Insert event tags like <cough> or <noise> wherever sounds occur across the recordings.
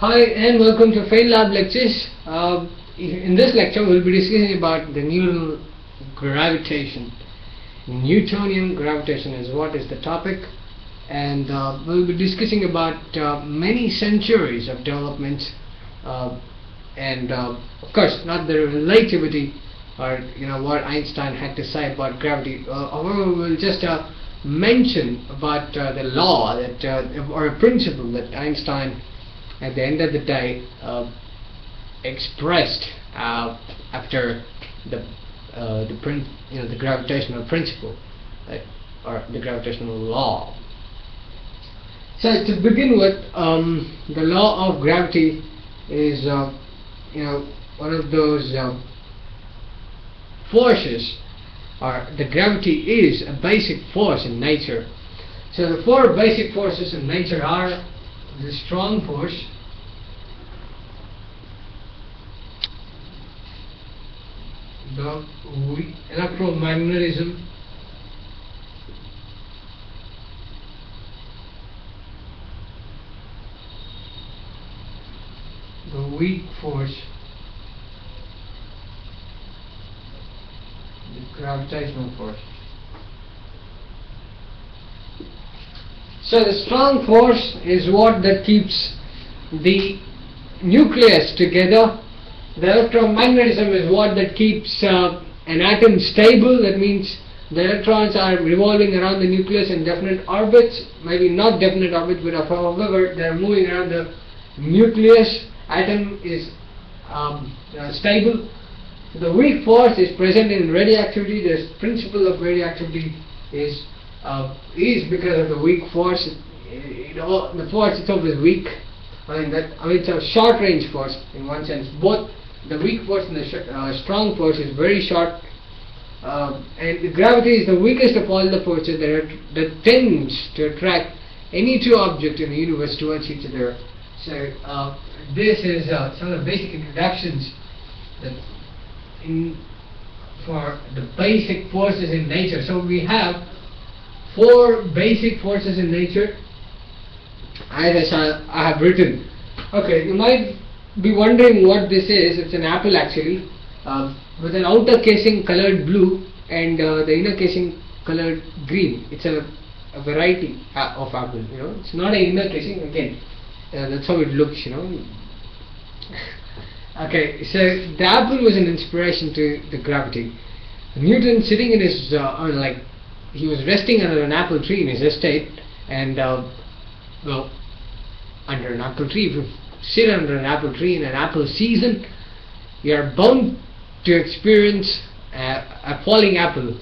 Hi and welcome to Feyn Lab lectures. Uh, in this lecture we'll be discussing about the Newton gravitation. Newtonian gravitation is what is the topic and uh, we'll be discussing about uh, many centuries of development uh, and uh, of course not the relativity or you know what Einstein had to say about gravity. Uh, however, we'll just mention about the law that or a principle that Einstein at the end of the day uh, expressed uh, after the uh, the prin you know the gravitational principle or the gravitational law. So to begin with, um, the law of gravity is uh, you know one of those uh, forces or the gravity is a basic force in nature. So the four basic forces in nature are the strong force the weak electromagnetism the weak force. The gravitational force So the strong force is what that keeps the nucleus together. The electromagnetism is what that keeps uh, an atom stable. That means the electrons are revolving around the nucleus in definite orbits, maybe not definite orbits, but however they are moving around the nucleus. Atom is um, uh, stable. The weak force is present in radioactivity. The principle of radioactivity is uh, is because of the weak force. You know, the force itself is weak. I mean that. I mean it's a short range force in one sense. Both the weak force and the uh, strong force is very short. Uh, and gravity is the weakest of all the forces that, are, that tends to attract any two objects in the universe towards each other. So uh, this is uh, some of the basic introductions that in for the basic forces in nature. So we have four basic forces in nature as I have written. Okay, you might be wondering what this is. It's an apple actually uh, with an outer casing colored blue and uh, the inner casing colored green. It's a, a variety uh, of apple. You know, it's not an inner casing again. Uh, that's how it looks. You know. <laughs> okay, so the apple was an inspiration to the gravity. Newton sitting in his uh, like he was resting under an apple tree in his estate and uh, well under an apple tree if you sit under an apple tree in an apple season you are bound to experience a, a falling apple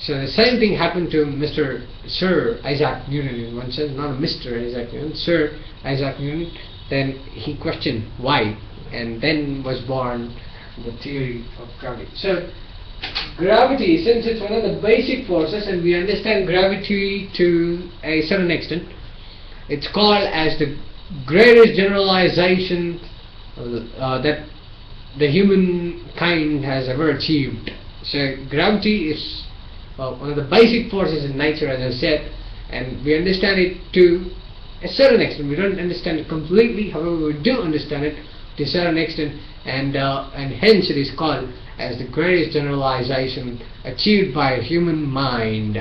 so the same thing happened to Mr. Sir Isaac Newton in one sense not Mr. Isaac Newton Sir Isaac Newton then he questioned why and then was born the theory of gravity so gravity, since it's one of the basic forces and we understand gravity to a certain extent, it's called as the greatest generalization uh, that the human kind has ever achieved. So gravity is one of the basic forces in nature as I said and we understand it to a certain extent. We don't understand it completely, however we do understand it to a certain extent and, uh, and hence it is called as the greatest generalization achieved by a human mind.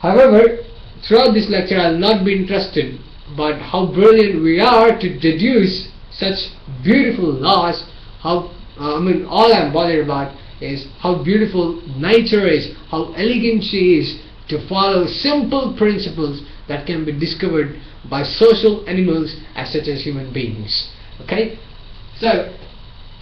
However, throughout this lecture I will not be interested but how brilliant we are to deduce such beautiful laws, how, uh, I mean all I am bothered about is how beautiful nature is, how elegant she is to follow simple principles that can be discovered by social animals as such as human beings. Okay? So,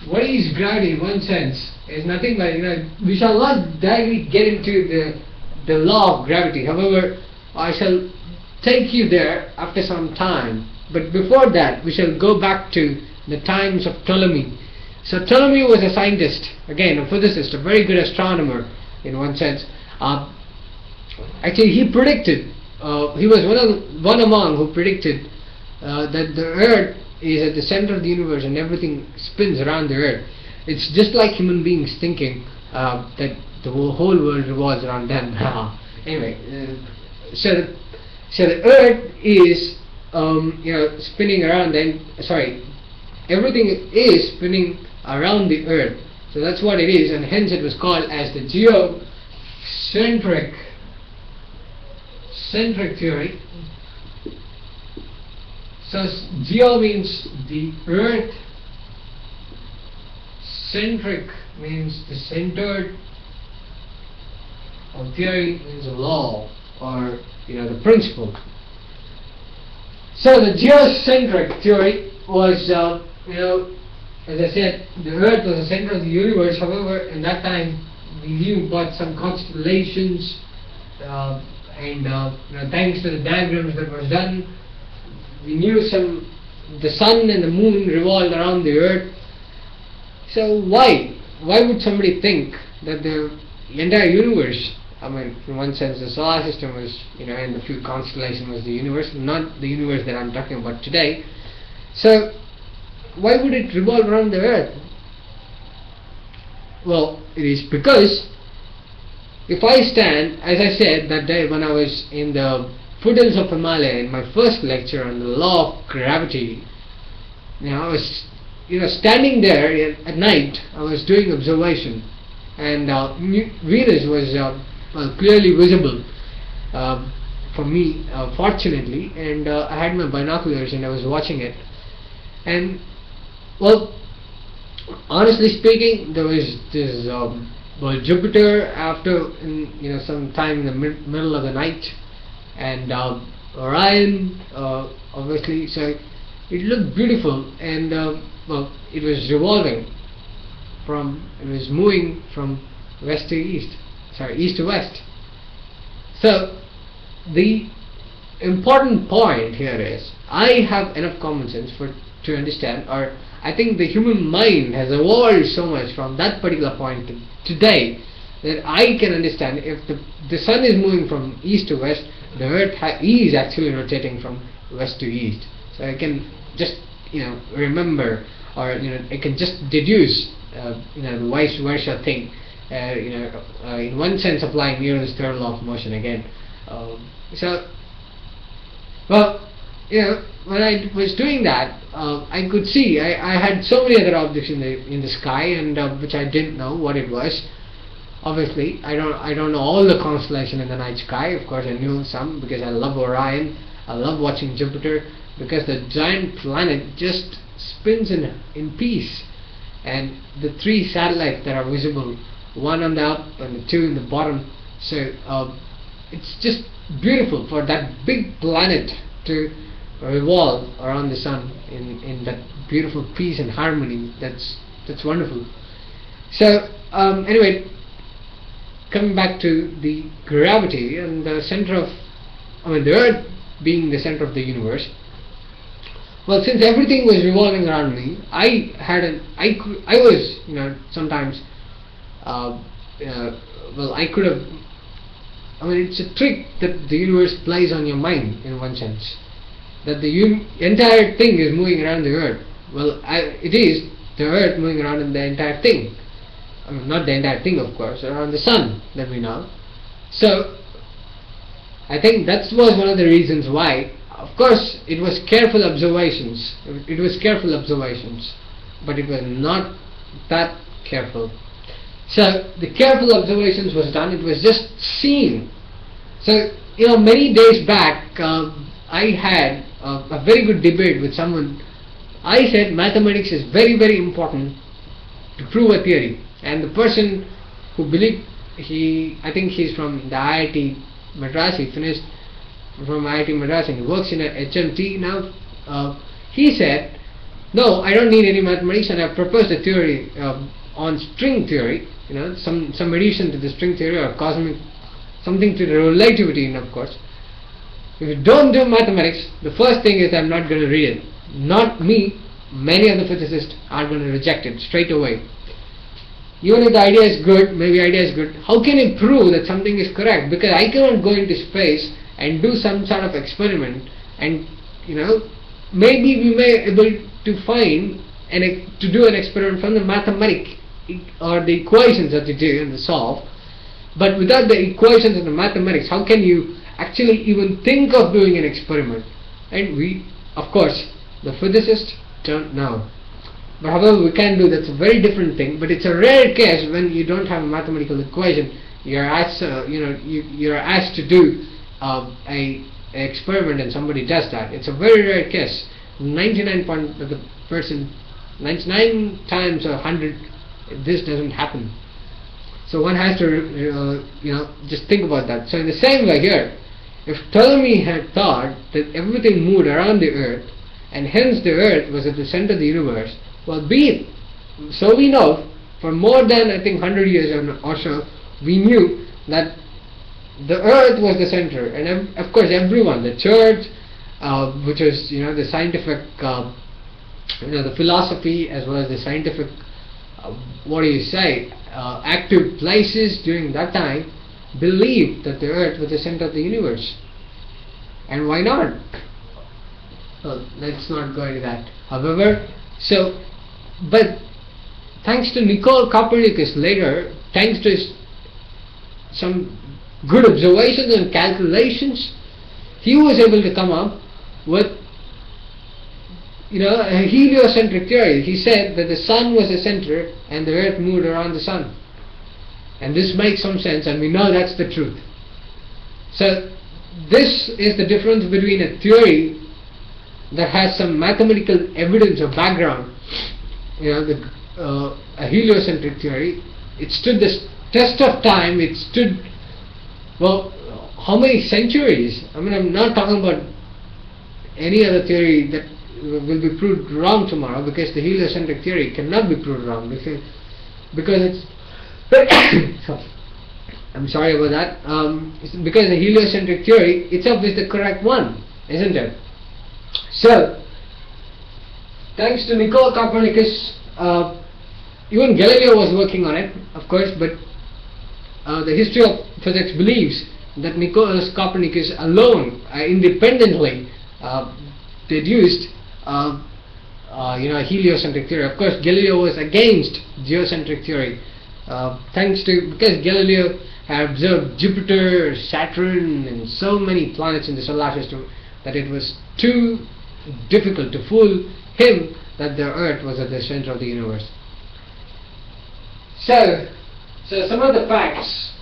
what is gravity in one sense is nothing but you know we shall not directly get into the the law of gravity. However I shall take you there after some time. But before that we shall go back to the times of Ptolemy. So Ptolemy was a scientist. Again a physicist a very good astronomer in one sense. Uh, actually he predicted uh, he was one, of, one among who predicted uh, that the earth is at the center of the universe and everything spins around the earth. It's just like human beings thinking uh, that the whole world revolves around them. <laughs> anyway, uh, so, so the earth is um, you know spinning around then sorry everything is spinning around the earth so that's what it is and hence it was called as the geocentric centric theory so geo means the earth centric means the centered or theory means a law or you know the principle so the geocentric theory was, uh, you know, as I said, the Earth was the center of the universe. However, in that time, we knew about some constellations, uh, and uh, you know, thanks to the diagrams that was done, we knew some the sun and the moon revolved around the Earth. So why? Why would somebody think that the entire universe I mean, in one sense, the solar system was, you know, and the few constellations was the universe, not the universe that I'm talking about today. So, why would it revolve around the Earth? Well, it is because if I stand, as I said that day when I was in the foothills of Himalaya in my first lecture on the law of gravity, you know, I was, you know, standing there at night. I was doing observation, and uh, Venus was. Uh, uh, clearly visible uh, for me uh, fortunately and uh, I had my binoculars and I was watching it and well honestly speaking there was this um, well Jupiter after in, you know some time in the mid middle of the night and um, Orion uh, obviously so it looked beautiful and uh, well it was revolving from it was moving from west to east sorry, east to west. So the important point here is I have enough common sense for to understand or I think the human mind has evolved so much from that particular point to today that I can understand if the, the sun is moving from east to west the earth is actually rotating from west to east so I can just you know remember or you know I can just deduce uh, you know the vice versa thing uh, you know, uh, in one sense applying Newton's third law of motion again. Um, so, well, you know, when I was doing that, uh, I could see I, I had so many other objects in the in the sky, and uh, which I didn't know what it was. Obviously, I don't I don't know all the constellation in the night sky. Of course, I knew some because I love Orion. I love watching Jupiter because the giant planet just spins in in peace, and the three satellites that are visible one on the up and the two in the bottom. So um, it's just beautiful for that big planet to revolve around the sun in, in that beautiful peace and harmony. That's that's wonderful. So um, anyway, coming back to the gravity and the center of, I mean, the Earth being the center of the universe. Well, since everything was revolving around me, I had an I I was you know sometimes uh, uh, well, I could have. I mean, it's a trick that the universe plays on your mind in one sense. That the entire thing is moving around the earth. Well, I, it is the earth moving around in the entire thing. I mean, not the entire thing, of course, around the sun that we know. So, I think that was one of the reasons why. Of course, it was careful observations. It was careful observations, but it was not that careful so the careful observations was done. It was just seen. So you know, many days back, uh, I had uh, a very good debate with someone. I said mathematics is very very important to prove a theory, and the person who believed he, I think he's from the IIT Madras. He finished from IIT Madras and he works in a HMT now. Uh, he said, "No, I don't need any mathematics, and I proposed a theory uh, on string theory." you know some some addition to the string theory or cosmic something to the relativity of course if you don't do mathematics the first thing is I'm not going to read it not me many other physicists are going to reject it straight away even if the idea is good maybe idea is good how can you prove that something is correct because I cannot go into space and do some sort of experiment and you know maybe we may able to find and to do an experiment from the mathematics or the equations that you do and solve. But without the equations and the mathematics, how can you actually even think of doing an experiment? and we of course the physicists don't know but however we can do that's a very different thing but it's a rare case when you don't have a mathematical equation. You're asked uh, you know you, you're asked to do uh, a, a experiment and somebody does that. It's a very rare case. 99 point of the person 99 times a 100 this doesn't happen. So one has to uh, you know just think about that. So in the same way here if Ptolemy had thought that everything moved around the earth and hence the earth was at the center of the universe well be so we know for more than I think 100 years or so we knew that the earth was the center. And of course everyone the church uh, which was you know the scientific uh, you know the philosophy as well as the scientific uh, what do you say uh, active places during that time believed that the earth was the center of the universe. And why not? Well, let's not go into that. However so but thanks to Nicole Copernicus later thanks to his, some good observations and calculations he was able to come up with you know, a heliocentric theory. He said that the sun was the center and the earth moved around the sun. And this makes some sense and we know that's the truth. So this is the difference between a theory that has some mathematical evidence or background, you know, the, uh, a heliocentric theory, it stood the test of time, it stood, well, how many centuries? I mean, I'm not talking about any other theory that will be proved wrong tomorrow because the heliocentric theory cannot be proved wrong because because it's <coughs> I'm sorry about that um, because the heliocentric theory itself is the correct one isn't it so thanks to Nicole Copernicus uh, even Galileo was working on it of course but uh, the history of physics believes that Nicolaus Copernicus alone uh, independently uh, deduced uh, uh, you know, heliocentric theory. Of course, Galileo was against geocentric theory. Thanks to because Galileo had observed Jupiter, Saturn, and so many planets in the solar system that it was too difficult to fool him that the Earth was at the center of the universe. So, so some of the facts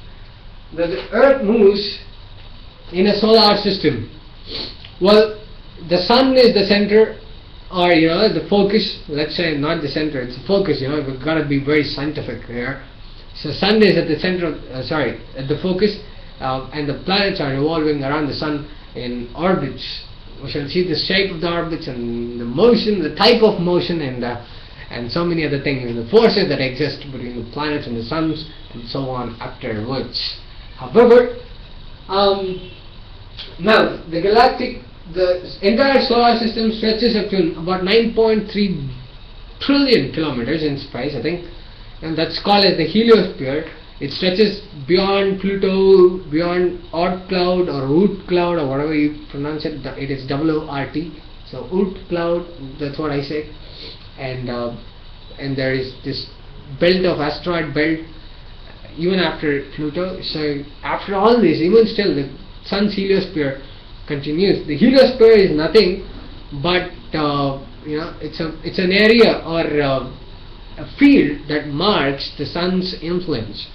that the Earth moves in a solar system. Well, the Sun is the center or you know the focus let's say not the center it's the focus you know we've got to be very scientific here so sun is at the center of, uh, sorry at the focus uh, and the planets are revolving around the sun in orbits we shall see the shape of the orbits and the motion the type of motion and uh, and so many other things the forces that exist between the planets and the suns and so on afterwards however um, now the galactic the entire solar system stretches up to about 9.3 trillion kilometers in space, I think, and that's called as the heliosphere. It stretches beyond Pluto, beyond Oort cloud or Oort cloud or whatever you pronounce it. It is W-R-T. So Oort cloud, that's what I say. And uh, and there is this belt of asteroid belt even after Pluto. So after all this, even still, the Sun's heliosphere continues. The heliosphere is nothing but uh, you know it's a it's an area or uh, a field that marks the sun's influence.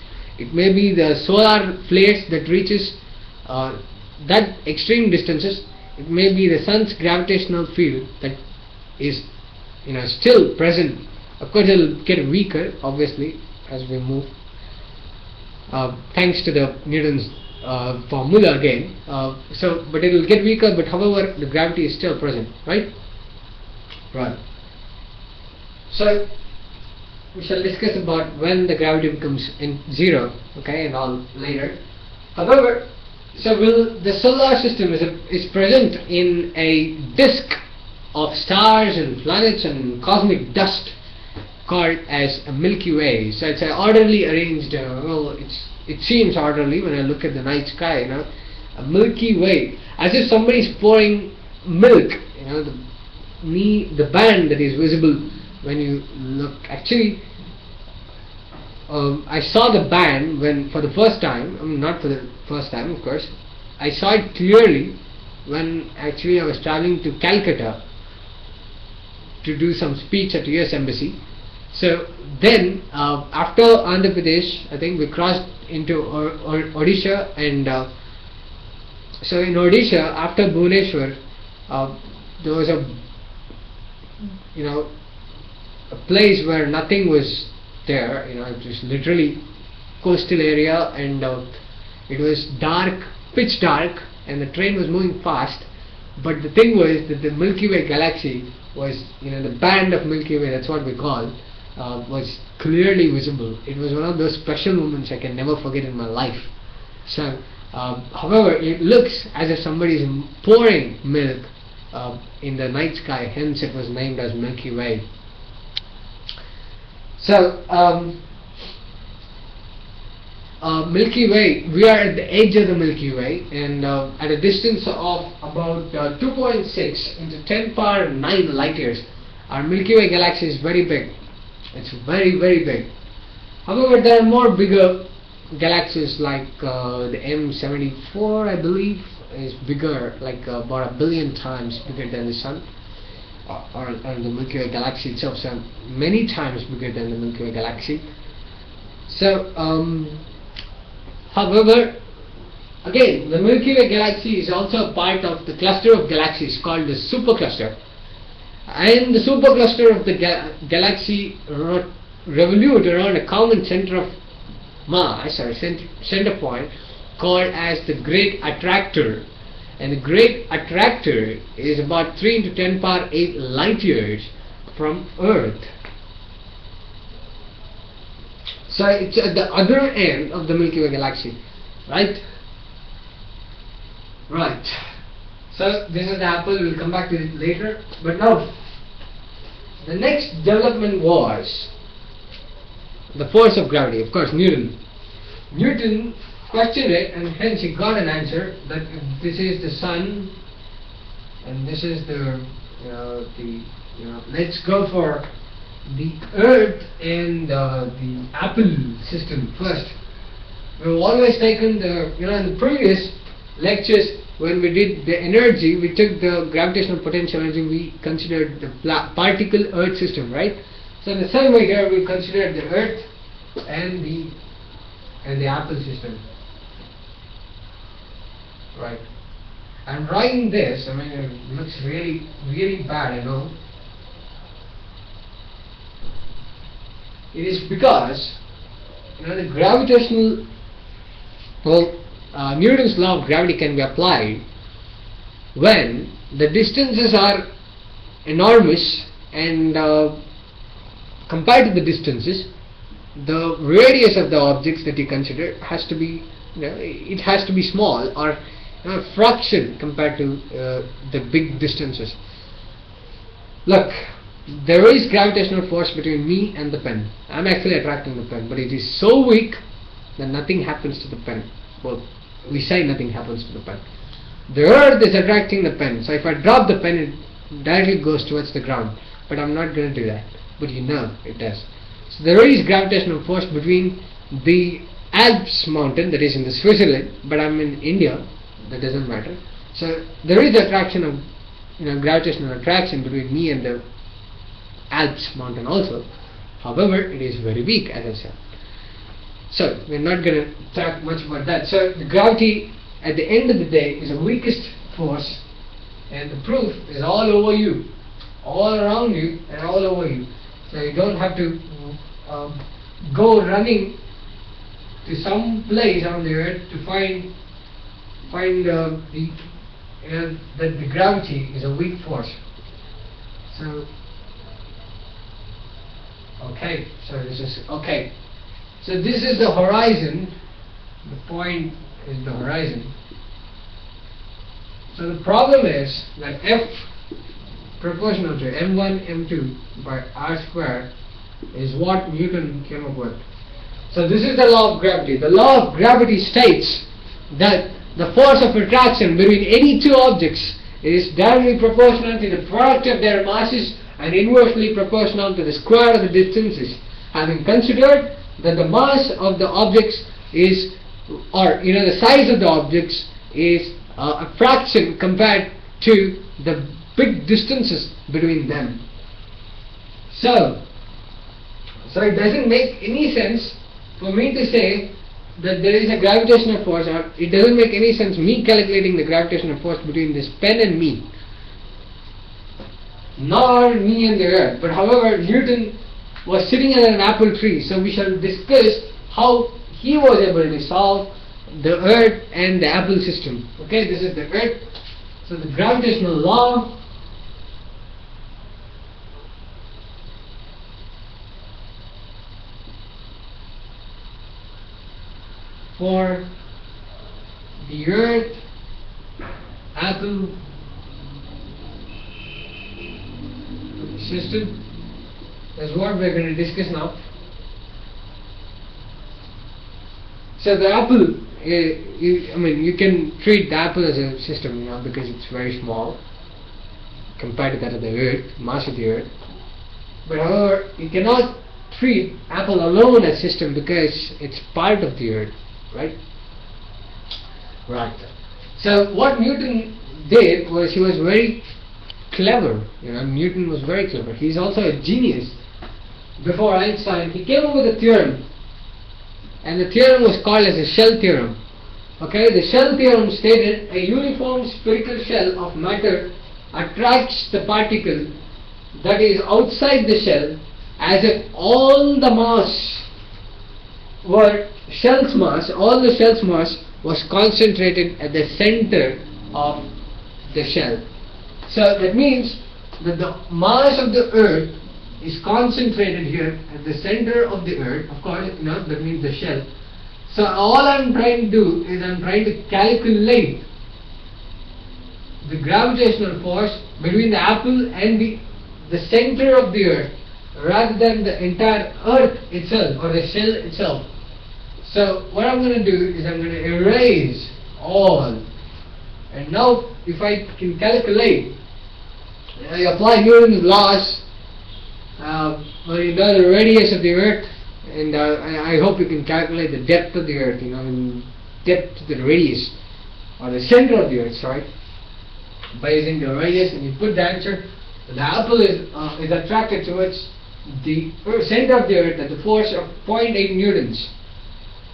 It may be the solar flares that reaches uh, that extreme distances. It may be the sun's gravitational field that is you know still present. Of course, it will get weaker obviously as we move. Uh, thanks to the Newton's uh, formula again. Uh, so, but it will get weaker. But however, the gravity is still present, right? Right. So, we shall discuss about when the gravity becomes in zero, okay, and all later. However, so will the solar system is a, is present in a disk of stars and planets and cosmic dust called as a Milky Way. So it's an orderly arranged. Uh, well, it's it seems orderly when I look at the night sky, you know, a Milky Way, as if somebody is pouring milk, you know, the the band that is visible when you look. Actually, um, I saw the band when for the first time. I mean, not for the first time, of course. I saw it clearly when actually I was traveling to Calcutta to do some speech at US Embassy. So then uh, after Andhra Pradesh, I think we crossed into or, or Odisha and uh, so in Odisha after Bhubaneswar uh, there was a you know a place where nothing was there you know it was literally coastal area and uh, it was dark pitch dark and the train was moving fast. But the thing was that the Milky Way galaxy was you know the band of Milky Way that's what we call uh, was clearly visible. It was one of those special moments I can never forget in my life. So um, however it looks as if somebody is pouring milk uh, in the night sky hence it was named as Milky Way so um, uh, Milky Way, we are at the edge of the Milky Way and uh, at a distance of about uh, 2.6 into 10 power 9 light years. Our Milky Way galaxy is very big. It's very very big. However, there are more bigger galaxies like uh, the M74 I believe is bigger, like uh, about a billion times bigger than the Sun. Or, the Milky Way galaxy itself, so many times bigger than the Milky Way galaxy. So, um, However, again, the Milky Way galaxy is also a part of the cluster of galaxies called the supercluster. And the supercluster of the ga galaxy revolute around a common center of mass or center point called as the Great Attractor. And the Great Attractor is about 3 into 10 power 8 light years from Earth. So it's at the other end of the Milky Way galaxy, right? Right. So this is the apple, we'll come back to it later. But now, the next development was the force of gravity, of course Newton. Newton questioned it and hence he got an answer that this is the sun and this is the, know, the, you know, let's go for the earth and uh, the apple system first. We've always taken the, you know, in the previous lectures when we did the energy, we took the gravitational potential energy, we considered the particle earth system, right? So in the same way here we considered the earth and the and the apple system. Right. I'm writing this, I mean it looks really really bad, you know. It is because you know the gravitational well uh, Newton's law of gravity can be applied when the distances are enormous and uh, compared to the distances the radius of the objects that you consider has to be you know, it has to be small or a fraction compared to uh, the big distances look there is gravitational force between me and the pen. I'm actually attracting the pen, but it is so weak that nothing happens to the pen. Well, we say nothing happens to the pen. The earth is attracting the pen, so if I drop the pen, it directly goes towards the ground. But I'm not going to do that. But you know it does. So there is gravitational force between the Alps mountain that is in the Switzerland, but I'm in India. That doesn't matter. So there is attraction of you know gravitational attraction between me and the Alps mountain also. However, it is very weak as I said. So we're not going to talk much about that. So the gravity at the end of the day is the weakest force and the proof is all over you, all around you and all over you. So you don't have to um, go running to some place on the earth to find find uh, the know, that the gravity is a weak force. So Okay, so this is, okay. So this is the horizon, the point is the horizon. So the problem is that F proportional to m1, m2 by r square is what Newton came up with. So this is the law of gravity. The law of gravity states that the force of attraction between any two objects is directly proportional to the product of their masses and inversely proportional to the square of the distances having considered that the mass of the objects is or you know the size of the objects is uh, a fraction compared to the big distances between them. So, so it doesn't make any sense for me to say that there is a gravitational force or it doesn't make any sense me calculating the gravitational force between this pen and me. Nor me and the earth. But however Newton was sitting under an apple tree so we shall discuss how he was able to solve the earth and the apple system. Okay this is the earth. So the gravitational law for the earth, apple system. That's what we're going to discuss now. So the apple, uh, you, I mean, you can treat the apple as a system, you know, because it's very small compared to that of the earth, mass of the earth. But however, you cannot treat apple alone as a system because it's part of the earth right? Right. So what Newton did was he was very clever. You know, Newton was very clever. He's also a genius. Before Einstein, he came up with a theorem, and the theorem was called as the shell theorem. Okay, the shell theorem stated a uniform spherical shell of matter attracts the particle that is outside the shell as if all the mass were shell's mass, all the shell's mass was concentrated at the center of the shell. So that means that the mass of the earth is concentrated here at the center of the earth, of course, you know, that means the shell. So all I'm trying to do is I'm trying to calculate the gravitational force between the apple and the, the center of the earth rather than the entire earth itself or the shell itself. So what I'm going to do is I'm going to erase all. And now if I can calculate, I apply Newton's laws, uh, you know the radius of the earth, and uh, I, hope you can calculate the depth of the earth, you know, depth to the radius, or the center of the earth, sorry, by using the radius, and you put the answer, the apple is, uh, is attracted towards the center of the earth at the force of 0.8 newtons.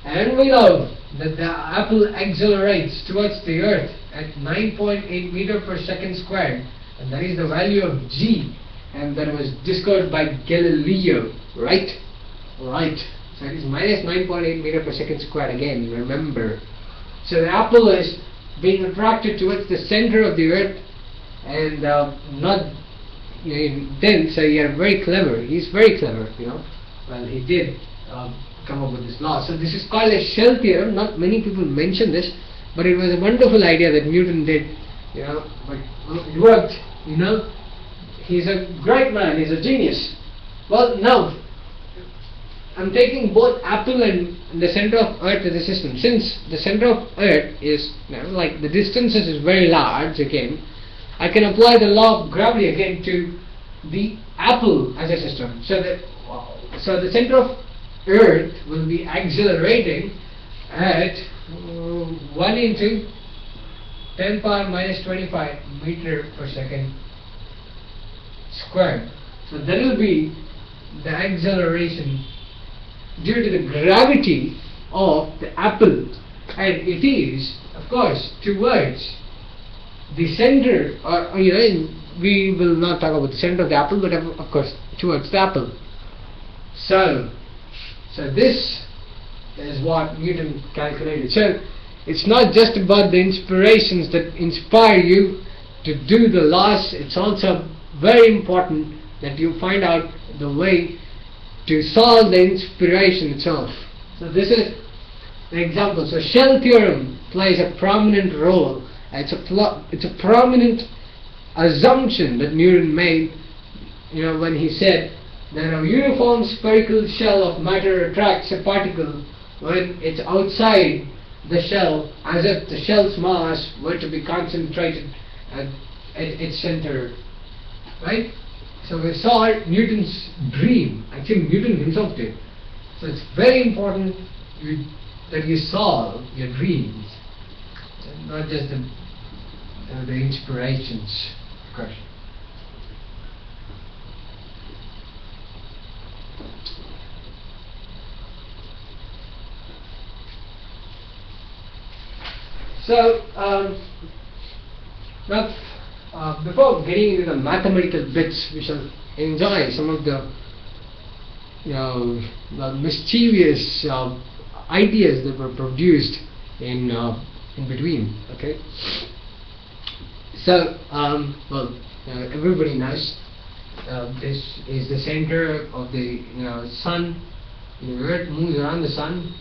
And we know that the apple accelerates towards the earth at 9.8 meter per second squared and that is the value of g and that was discovered by Galileo. Right? Right. So it is minus 9.8 meter per second squared again remember. So the apple is being attracted towards the center of the earth and uh, not you know, then so you're very clever he's very clever you know. Well he did uh, come up with this law. So this is called a shell theorem. Not many people mention this, but it was a wonderful idea that Newton did. You know, but it worked. You know, he's a great man. He's a genius. Well, now I'm taking both Apple and the center of Earth as a system. Since the center of Earth is you know, like the distances is very large again, I can apply the law of gravity again to the Apple as a system. So that so the center of Earth will be accelerating at uh, 1 into 10 power minus 25 meter per second squared. So that will be the acceleration due to the gravity of the apple and it is of course towards the center or, you know we will not talk about the center of the apple but of course towards the apple so so this is what Newton calculated. So it's not just about the inspirations that inspire you to do the laws, it's also very important that you find out the way to solve the inspiration itself. So this is an example. So shell theorem plays a prominent role. It's a it's a prominent assumption that Newton made, you know, when he said then a uniform spherical shell of matter attracts a particle when it's outside the shell as if the shell's mass were to be concentrated at, at its center. Right? So we saw Newton's dream. Actually Newton himself did. So it's very important you, that you solve your dreams. Not just the uh, the inspirations question. So, um, now, uh, before getting into the mathematical bits, we shall enjoy some of the, you know, the mischievous uh, ideas that were produced in uh, in between. Okay. So, um, well, uh, everybody knows uh, this is the center of the you know sun. The Earth moves around the sun.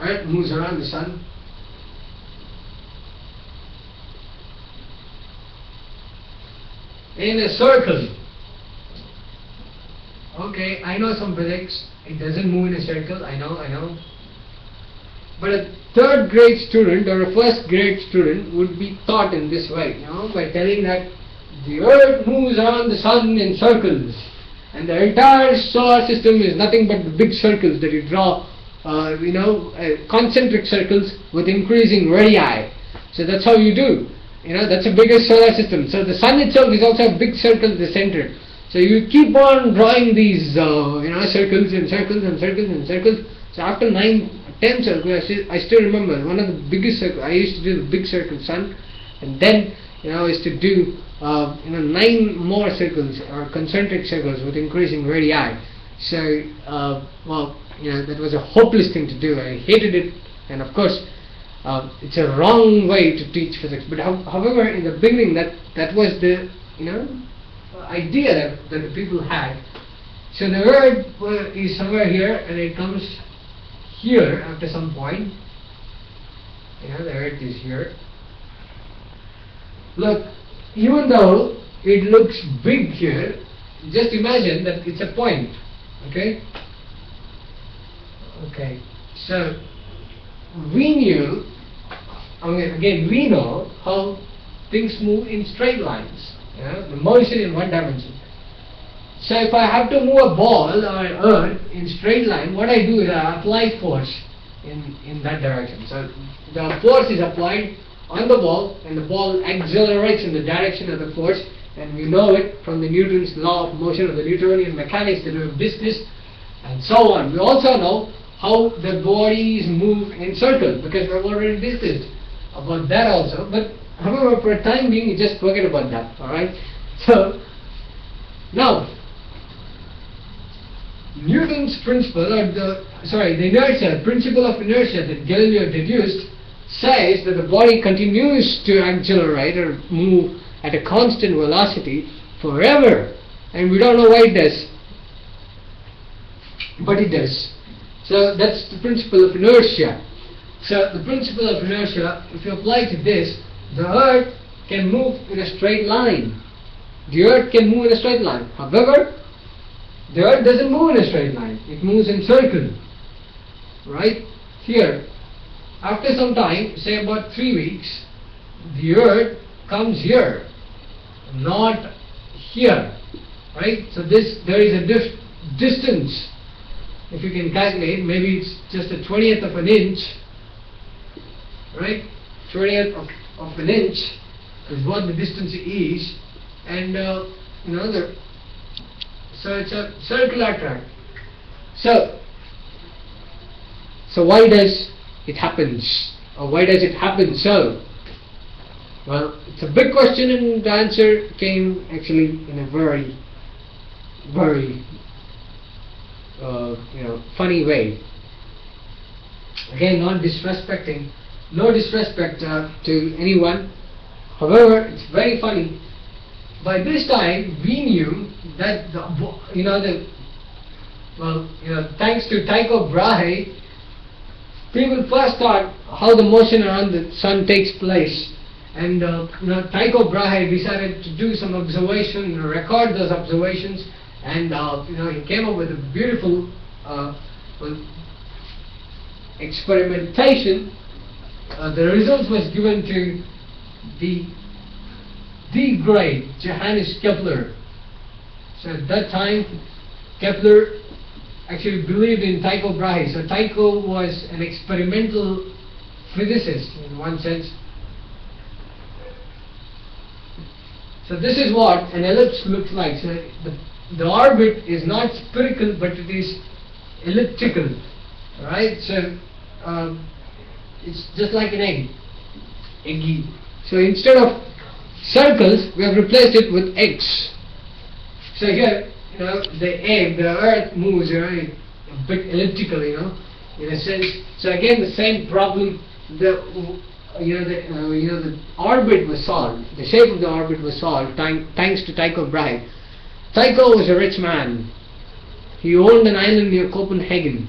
Earth moves around the sun. In a circle. Okay, I know some physics. It doesn't move in a circle. I know, I know. But a third grade student or a first grade student would be taught in this way, you know, by telling that the earth moves around the sun in circles and the entire solar system is nothing but the big circles that you draw, uh, you know, uh, concentric circles with increasing radii. So that's how you do. You know, that's a bigger solar system. So the sun itself is also a big circle at the center. So you keep on drawing these, uh, you know, circles and circles and circles and circles. So after nine, ten circles, I still, I still remember one of the biggest circles. I used to do the big circle sun, and then you know I used to do uh, you know nine more circles or concentric circles with increasing radii. So uh, well, you know that was a hopeless thing to do. I hated it, and of course. Uh, it's a wrong way to teach physics, but ho however, in the beginning, that that was the you know idea that, that the people had. So the Earth uh, is somewhere here, and it comes here after some point. Yeah, the Earth is here. Look, even though it looks big here, just imagine that it's a point. Okay? Okay. So we knew, again, we know how things move in straight lines. Yeah? The motion in one dimension. So if I have to move a ball or earth in straight line, what I do is I apply force in, in that direction. So the force is applied on the ball and the ball accelerates in the direction of the force and we know it from the Newton's law of motion of the Newtonian mechanics that we've discussed and so on. We also know how the bodies move in circles because we've already discussed about that also. But however, for a time being, you just forget about that. All right. So now Newton's principle, or the sorry, the inertia principle of inertia that Galileo deduced says that the body continues to accelerate or move at a constant velocity forever, and we don't know why it does, but it does. So that's the principle of inertia. So the principle of inertia, if you apply to this, the Earth can move in a straight line. The Earth can move in a straight line. However, the earth doesn't move in a straight line, it moves in circle. Right? Here. After some time, say about three weeks, the earth comes here, not here. Right? So this there is a dif distance. If you can calculate, maybe it's just a twentieth of an inch. Right? Twentieth of, of an inch is what the distance is, and uh, you know the so it's a circular track. So, so why does it happens? Or why does it happen so? Well, it's a big question and the answer came actually in a very, very, uh, you know, funny way. Again, not disrespecting, no disrespect uh, to anyone. However, it's very funny by this time we knew that the, you know the well you know thanks to Tycho Brahe people first thought how the motion around the sun takes place and uh, you know Tycho Brahe decided to do some observation record those observations and uh, you know he came up with a beautiful uh, experimentation uh, the results was given to the the great Johannes Kepler. So at that time, Kepler actually believed in Tycho Brahe. So Tycho was an experimental physicist in one sense. So this is what an ellipse looks like. So the, the orbit is not spherical but it is elliptical. Right? So um, it's just like an egg. Eggy. So instead of circles we have replaced it with eggs. So here you know, the egg, the earth moves around a bit elliptical, you know, in a sense. So again, the same problem. The you know the uh, you know the orbit was solved. The shape of the orbit was solved thanks to Tycho Brahe. Tycho was a rich man. He owned an island near Copenhagen,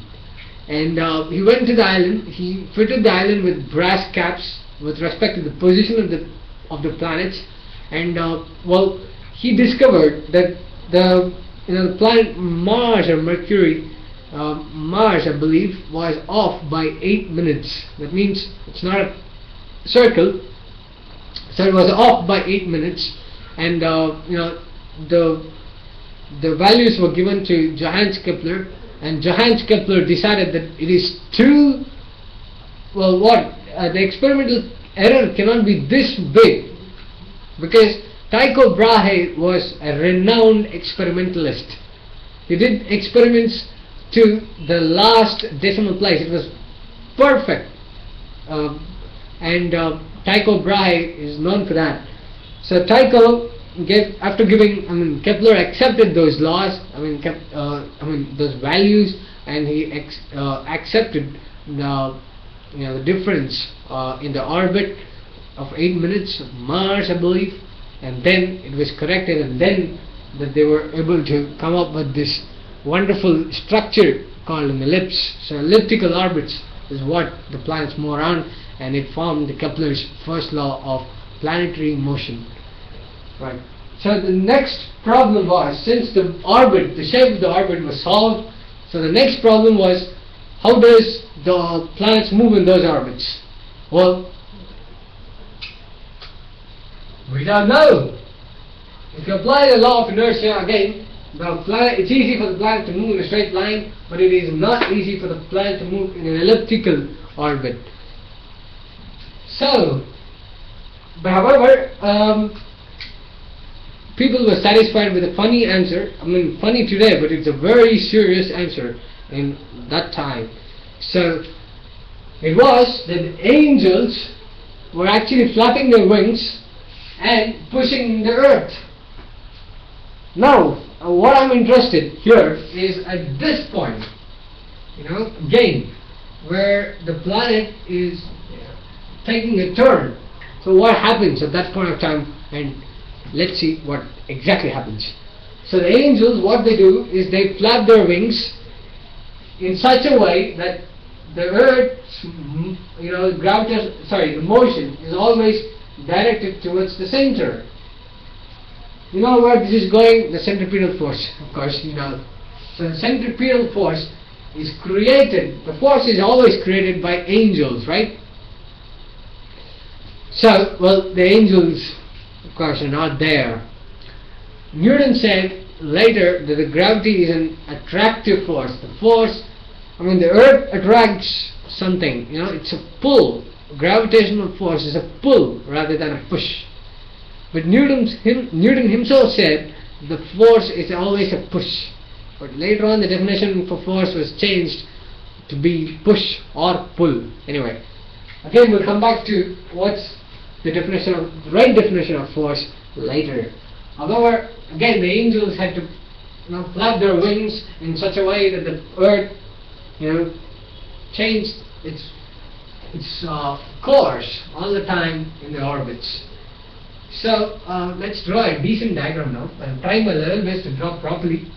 and uh, he went to the island. He fitted the island with brass caps with respect to the position of the of the planets, and uh, well, he discovered that the you know the planet Mars or Mercury uh, Mars I believe was off by 8 minutes. That means it's not a circle. So it was off by 8 minutes. And uh, you know the the values were given to Johannes Kepler and Johannes Kepler decided that it is too well what uh, the experimental error cannot be this big because Tycho Brahe was a renowned experimentalist. He did experiments to the last decimal place. It was perfect. Um, and uh, Tycho Brahe is known for that. So Tycho after giving, I mean, Kepler accepted those laws, I mean, uh, I mean, those values, and he ex, uh, accepted the, you know, the difference uh, in the orbit of 8 minutes of Mars, I believe, and then it was corrected and then that they were able to come up with this wonderful structure called an ellipse. So elliptical orbits is what the planets move around and it formed Kepler's first law of planetary motion. Right. So the next problem was since the orbit, the shape of the orbit was solved, so the next problem was how does the planets move in those orbits? Well, we don't know. If you apply the law of inertia again, the planet, it's easy for the planet to move in a straight line, but it is not easy for the planet to move in an elliptical orbit. So, however, um, people were satisfied with a funny answer. I mean, funny today, but it's a very serious answer in that time. So, it was that angels were actually flapping their wings and pushing the earth. Now, uh, what I'm interested here is at this point, you know, again, where the planet is taking a turn. So what happens at that point of time and let's see what exactly happens. So the angels, what they do is they flap their wings in such a way that the earth's, you know, gravity, sorry, the motion is always directed towards the center. You know where this is going? The centripetal force, of course, you know. So the centripetal force is created, the force is always created by angels, right? So, well, the angels, of course, are not there. Newton said later that the gravity is an attractive force. The force, I mean, the earth attracts something, you know, it's a pull gravitational force is a pull rather than a push. But Newton's, him, Newton himself said the force is always a push. But later on the definition for force was changed to be push or pull. Anyway, again we'll come back to what's the definition of the right definition of force later. However, again the angels had to you know, flap their wings in such a way that the earth you know changed its its uh, course all the time in the orbits. So uh, let's draw a decent diagram now. I'm trying my level best to draw properly.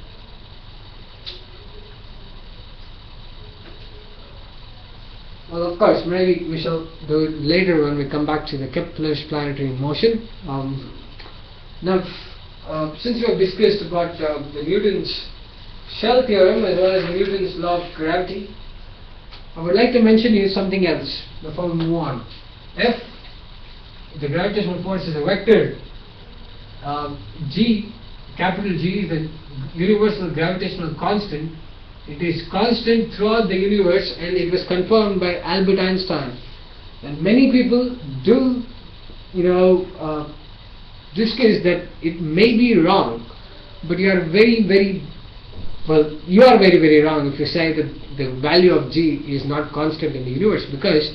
Well, of course, maybe we shall do it later when we come back to the Kepler's planetary motion. Um, now, uh, since we have discussed about uh, the Newton's shell theorem as well as Newton's law of gravity, I would like to mention here something else before we move on. F, the gravitational force is a vector. Uh, G, capital G is the universal gravitational constant it is constant throughout the universe and it was confirmed by Albert Einstein. And many people do, you know, uh, discuss that it may be wrong, but you are very, very, well, you are very, very wrong if you say that the value of g is not constant in the universe because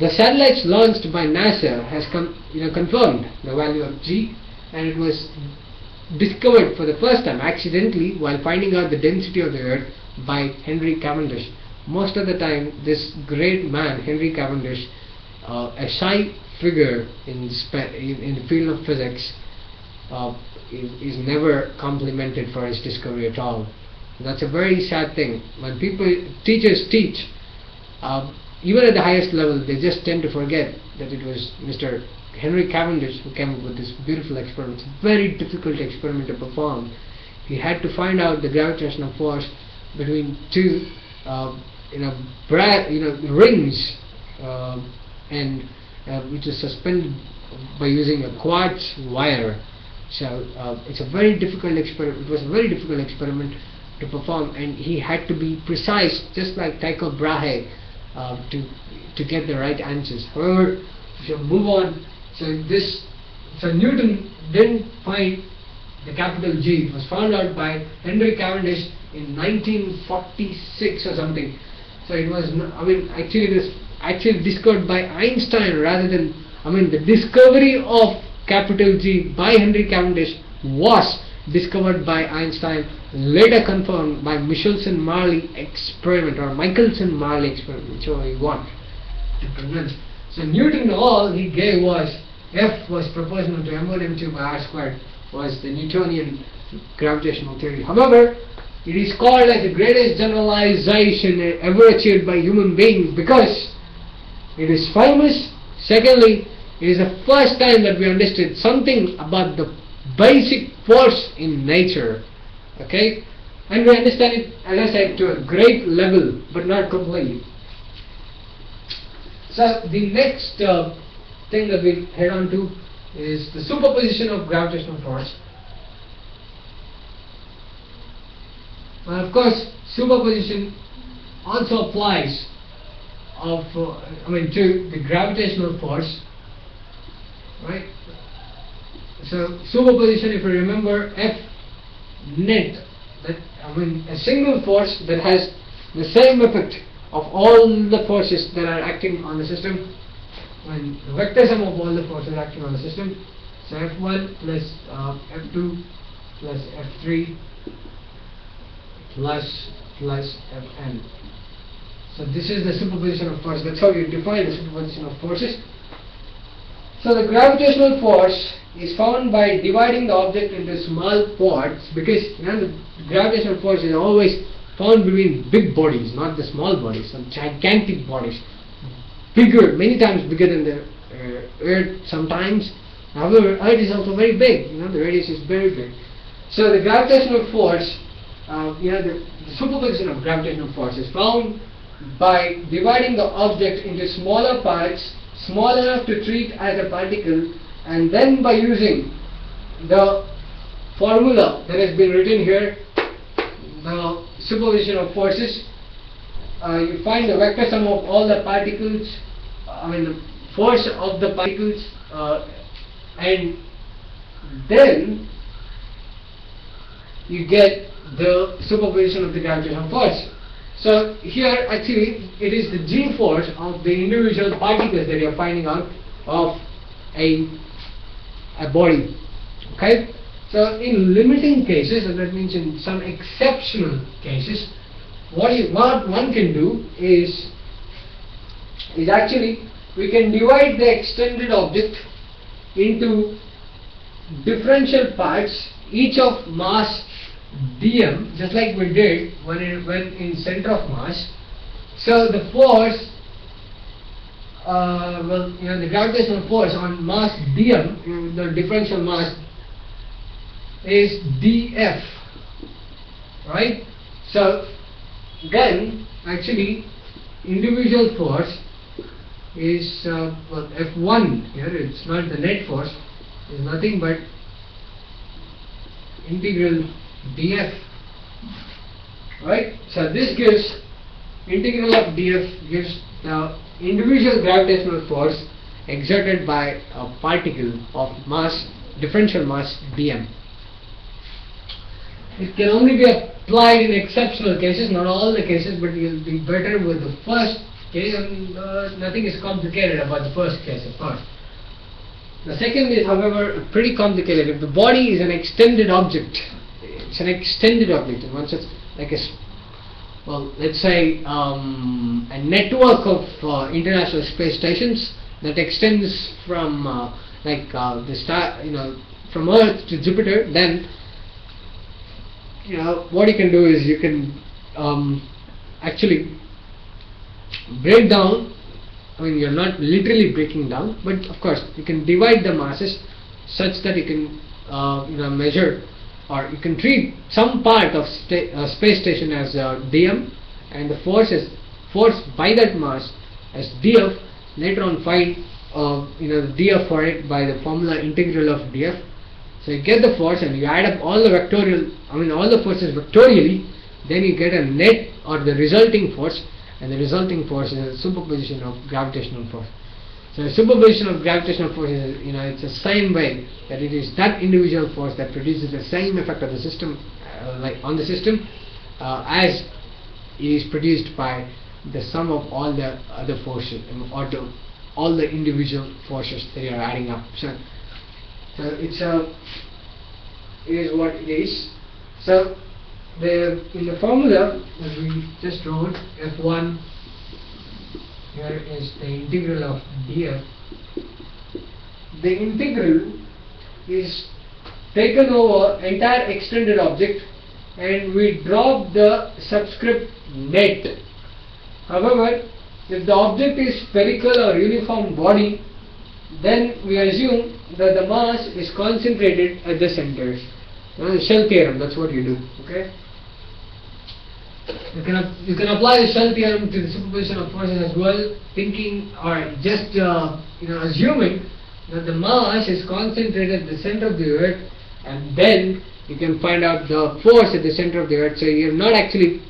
the satellites launched by NASA has con you know, confirmed the value of g and it was discovered for the first time accidentally while finding out the density of the earth by Henry Cavendish. Most of the time this great man Henry Cavendish, uh, a shy figure in, in, in, the field of physics, uh, is, is never complimented for his discovery at all. That's a very sad thing. When people, teachers teach, uh, even at the highest level, they just tend to forget that it was Mr. Henry Cavendish who came up with this beautiful experiment. It's a very difficult experiment to perform. He had to find out the gravitational force between two, uh, you know, you know, rings, uh, and uh, which is suspended by using a quartz wire. So uh, it's a very difficult experiment. It was a very difficult experiment to perform, and he had to be precise, just like Tycho Brahe, uh, to to get the right answers. However, if you move on so this, so Newton didn't find the capital G. It was found out by Henry Cavendish in 1946 or something. So it was, I mean, actually this actually discovered by Einstein rather than, I mean, the discovery of capital G by Henry Cavendish was discovered by Einstein, later confirmed by Michelson-Marley experiment or Michelson-Marley experiment, whichever you want to pronounce. So Newton all he gave was F was proportional to m1 m2 by r squared was the Newtonian gravitational theory. However, it is called as the greatest generalization ever achieved by human beings because it is famous. Secondly, it is the first time that we understood something about the basic force in nature. Okay? And we understand it, as I said, to a great level, but not completely. So the next uh, thing that we'll head on to is the superposition of gravitational force. Of course, superposition also applies of uh, I mean to the gravitational force, right? So superposition, if you remember, F net that I mean a single force that has the same effect of all the forces that are acting on the system when the vector sum of all the forces acting on the system. So F1 plus uh, F2 plus F3 plus plus Fn. So this is the superposition of forces That's how you define the superposition of forces. So the gravitational force is found by dividing the object into small parts because you know, the gravitational force is always found between big bodies, not the small bodies, some gigantic bodies bigger, many times bigger than the uh, Earth sometimes. However, Earth is also very big, you know, the radius is very big. So the gravitational force, uh, you know, the, the superposition of gravitational force is found by dividing the object into smaller parts, small enough to treat as a particle, and then by using the formula that has been written here, the superposition of forces, uh, you find the vector sum of all the particles I mean the force of the particles uh, and then you get the superposition of the gravitational force. So here actually it is the g force of the individual particles that you are finding out of a, a body. Okay? So in limiting cases, and that means in some exceptional cases, what, you, what one can do is is actually we can divide the extended object into differential parts each of mass dm just like we did when it when in center of mass. So the force uh, well you know the gravitational force on mass dm the differential mass is df right? So then actually individual force is uh, well, F1 here, it's not the net force, is nothing but integral df right? So this gives integral of df gives the individual gravitational force exerted by a particle of mass differential mass dm. It can only be applied in exceptional cases, not all the cases, but you'll be better with the first case and uh, nothing is complicated about the first case of course. The second is however pretty complicated. If the body is an extended object, it's an extended object once it's like a well let's say um, a network of uh, international space stations that extends from uh, like uh, the star you know from Earth to Jupiter then you know what you can do is you can um, actually break down I mean you're not literally breaking down but of course you can divide the masses such that you can uh, you know measure or you can treat some part of sta uh, space station as uh, dm and the force is force by that mass as df later on find uh, you know df for it by the formula integral of df. So you get the force and you add up all the vectorial I mean all the forces vectorially then you get a net or the resulting force and the resulting force is a superposition of gravitational force. So the superposition of gravitational force is, you know, it's the same way that it is that individual force that produces the same effect of the system, uh, like on the system, uh, as is produced by the sum of all the other forces um, or the, all the individual forces that you are adding up. So, so it's a it is what it is. So the in the formula that we just wrote f1 here is the integral of df. The integral is taken over entire extended object and we drop the subscript net. However if the object is spherical or uniform body then we assume that the mass is concentrated at the centers uh, shell theorem that's what you do okay you can you can apply the shell theorem to the superposition of forces as well, thinking or just uh, you know assuming that the mass is concentrated at the center of the earth, and then you can find out the force at the center of the earth. So you're not actually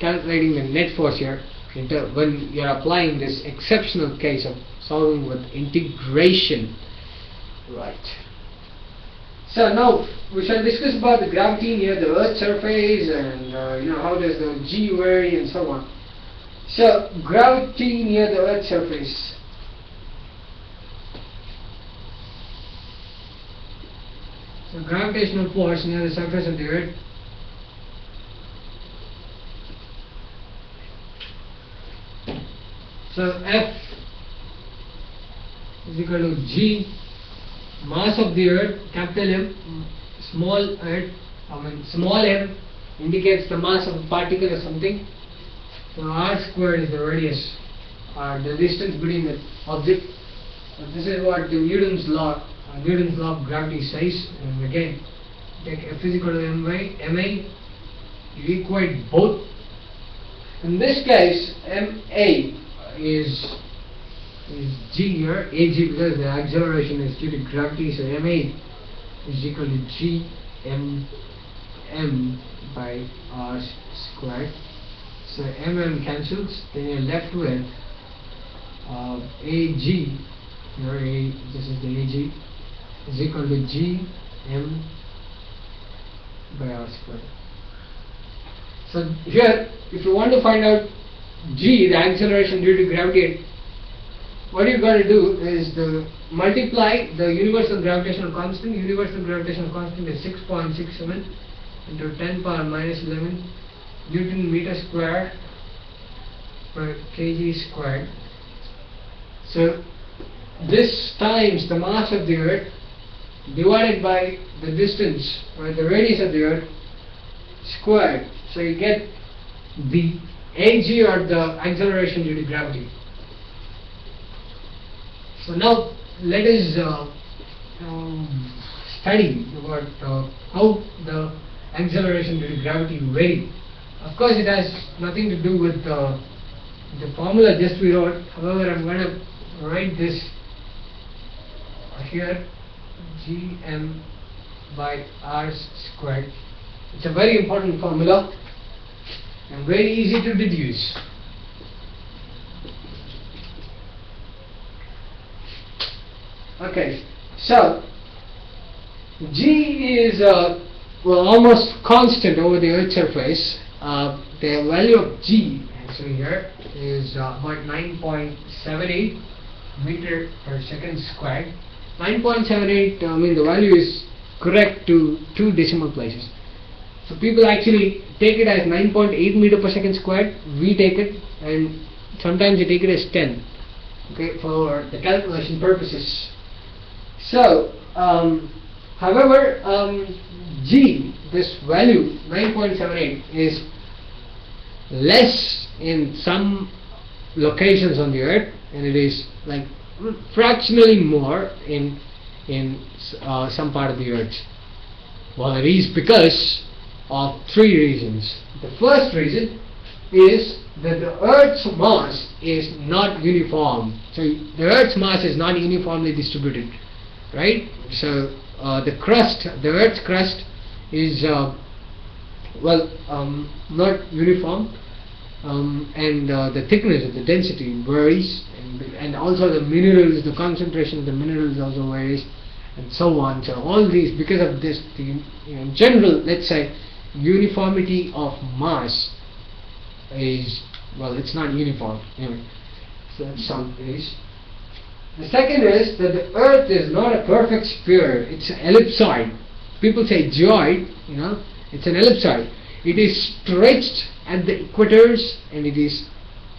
calculating the net force here when you're applying this exceptional case of solving with integration, right? So now we shall discuss about the gravity near the Earth's surface and uh, you know how does the G vary and so on. So gravity near the Earth's surface. So gravitational force near the surface of the Earth. So F is equal to G mass of the earth capital M small earth I mean small m indicates the mass of a particle or something. So r squared is the radius or the distance between the object. So this is what the Newton's law uh, Newton's law of gravity says. And again take F is equal to ma ma you equate both. In this case ma is is g here, ag because the acceleration is due to gravity, so ma is equal to g m m by r squared. So mm cancels, then you're left with uh, ag, here a, this is the ag, is equal to g m by r squared. So here, if you want to find out g, the acceleration due to gravity what you've got to do is to multiply the universal gravitational constant. Universal gravitational constant is 6.67 into 10 power minus 11 Newton meter square per kg squared. So this times the mass of the earth divided by the distance or the radius of the earth squared. So you get the ag or the acceleration due to gravity. So now let us uh, um, study about uh, how the acceleration due to gravity vary. Of course, it has nothing to do with uh, the formula just we wrote. However, I'm going to write this here gm by r squared. It's a very important formula. and very easy to deduce. Okay, so G is uh, well almost constant over the Earth's surface. Uh, the value of G actually here is uh, about 9.78 meter per second squared. 9.78, I mean the value is correct to two decimal places. So people actually take it as 9.8 meter per second squared. We take it and sometimes you take it as 10 okay, for the calculation purposes. So, um, however, um, G, this value 9.78 is less in some locations on the earth and it is like fractionally more in in uh, some part of the earth. Well, it is because of three reasons. The first reason is that the Earth's mass is not uniform. So the Earth's mass is not uniformly distributed right? So uh, the crust, the Earth's crust is uh, well um, not uniform, um, and uh, the thickness of the density varies, and, and also the minerals, the concentration of the minerals also varies, and so on. So all these, because of this, the general, let's say, uniformity of mass is well, it's not uniform anyway. So some is. The second is that the earth is not a perfect sphere, it's an ellipsoid. People say geoid, you know, it's an ellipsoid. It is stretched at the equators and it is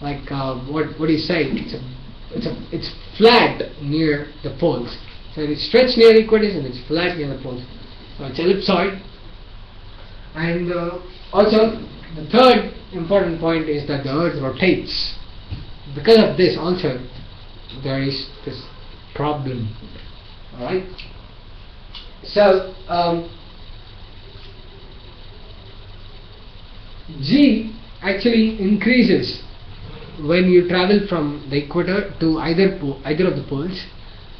like, uh, what, what do you say? It's, a, it's, a, it's flat near the poles. So it is stretched near the equators and it's flat near the poles. So it's ellipsoid. And uh, also, the third important point is that the earth rotates. Because of this also, there is this problem. Alright? So, um, G actually increases when you travel from the equator to either either of the poles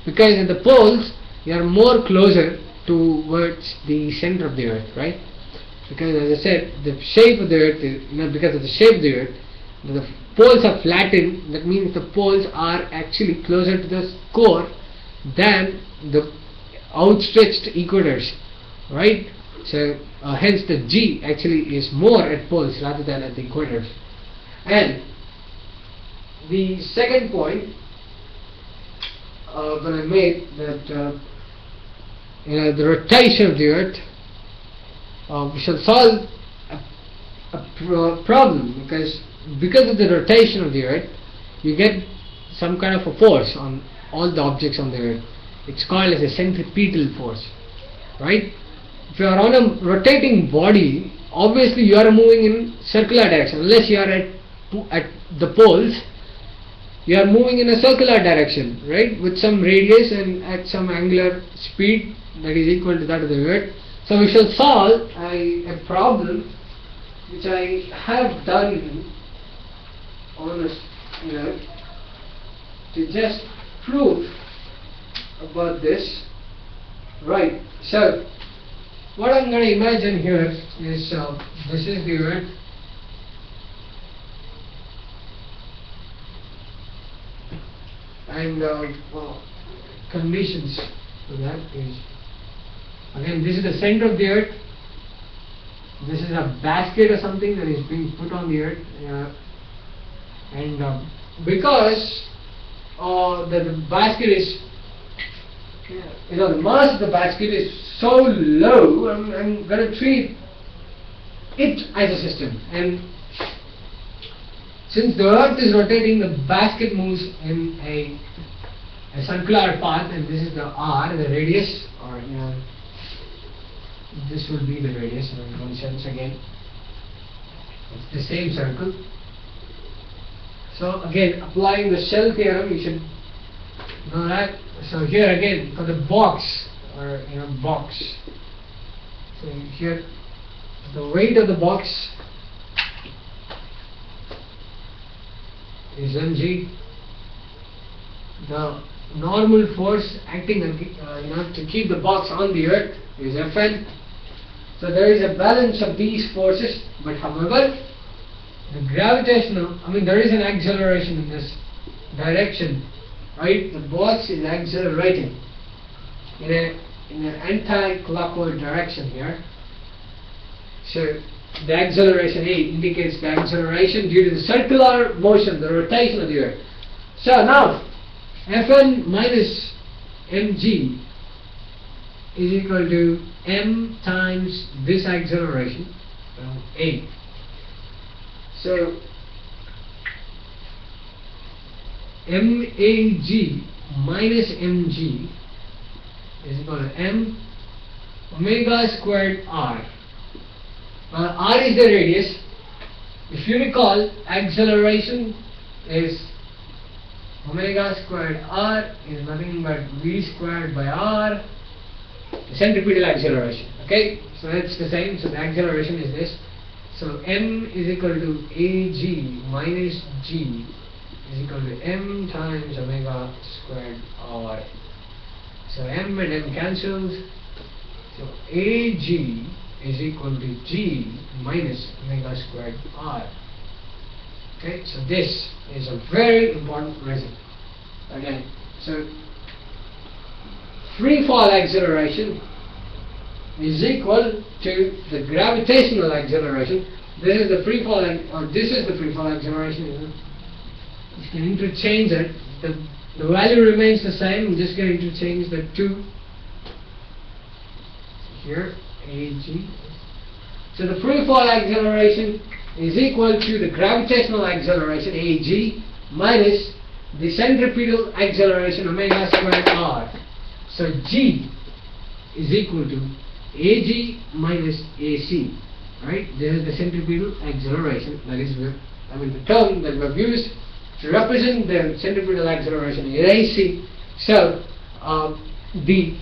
because at the poles you are more closer towards the center of the earth right because as I said the shape of the earth is, you know because of the shape of the earth the poles are flattened that means the poles are actually closer to the core than the outstretched equators right? So uh, hence the G actually is more at poles rather than at the equators and the second point uh, that I made that uh, you know the rotation of the earth uh, we shall solve a, a pro problem because because of the rotation of the earth you get some kind of a force on all the objects on the earth. It's called as a centripetal force right? If you are on a rotating body obviously you are moving in circular direction. Unless you are at at the poles you are moving in a circular direction right? With some radius and at some angular speed that is equal to that of the earth. So we shall solve a, a problem which I have done honest, know, to just prove about this. Right, so what I'm going to imagine here is uh, this is the earth. And uh, well, conditions for that is again this is the center of the earth. This is a basket or something that is being put on the earth. Uh, and um, because uh, the, basket is you know the mass of the basket is so low I'm, I'm going to treat it as a system and since the earth is rotating the basket moves in a, a circular path and this is the r the radius or you know this will be the radius one sense again. It's the same circle so again, applying the shell theorem, you should know that. So here again, for the box, or you know, box. So here, the weight of the box is mg. The normal force acting, uh, you know, to keep the box on the earth is Fn. So there is a balance of these forces, but however, the gravitational, I mean there is an acceleration in this direction, right? The box is accelerating in a in an anti-clockwise direction here. So the acceleration A indicates the acceleration due to the circular motion, the rotation of the Earth. So now Fn minus mg is equal to m times this acceleration, uh, A. So mag minus mg is equal to m omega squared r. Uh, r is the radius. If you recall, acceleration is omega squared r is nothing but v squared by r, the centripetal acceleration. Okay, so that's the same. So the acceleration is this. So m is equal to ag minus g is equal to m times omega squared r. So m and m cancels. So ag is equal to g minus omega squared r. Okay, so this is a very important result. Okay, so free fall acceleration is equal to the gravitational acceleration. This is the free fall, or this is the free fall acceleration. You can interchange it. The, the value remains the same. I'm just going to interchange the two here, ag. So the free fall acceleration is equal to the gravitational acceleration ag minus the centripetal acceleration omega squared r. So g is equal to ag minus ac. Right? This is the centripetal acceleration. That is, I mean, the term that we've used to represent the centripetal acceleration ac. So uh, the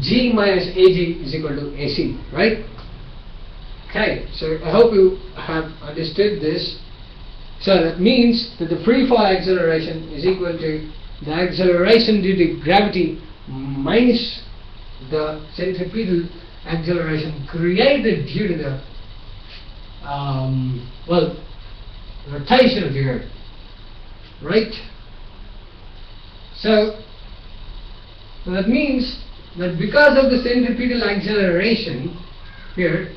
g minus ag is equal to ac. Right? Okay, so I hope you have understood this. So that means that the free fall acceleration is equal to the acceleration due to gravity minus the centripetal acceleration created due to the um, well rotation of the earth right? So, that means that because of the centripetal acceleration here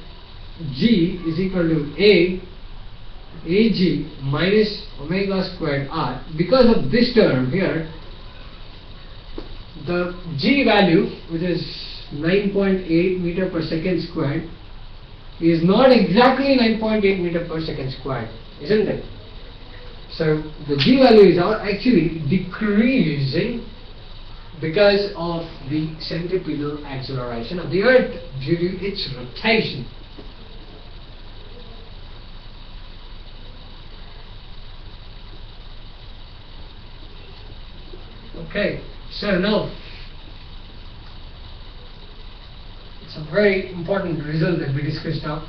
g is equal to a ag minus omega squared r. Because of this term here the g value which is 9.8 meter per second squared is not exactly 9.8 meter per second squared isn't it? So the g value is actually decreasing because of the centripetal acceleration of the earth due to its rotation. Okay, so now it's a very important result that we discussed now.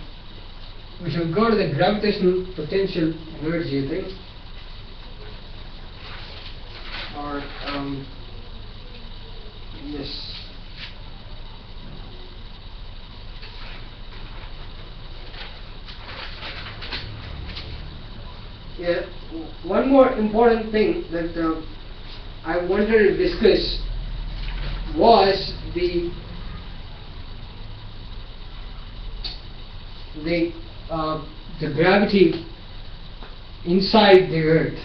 We shall go to the gravitational potential energy thing. Or um, yes. Yeah, one more important thing that uh, I wanted to discuss was the the uh, the gravity inside the earth.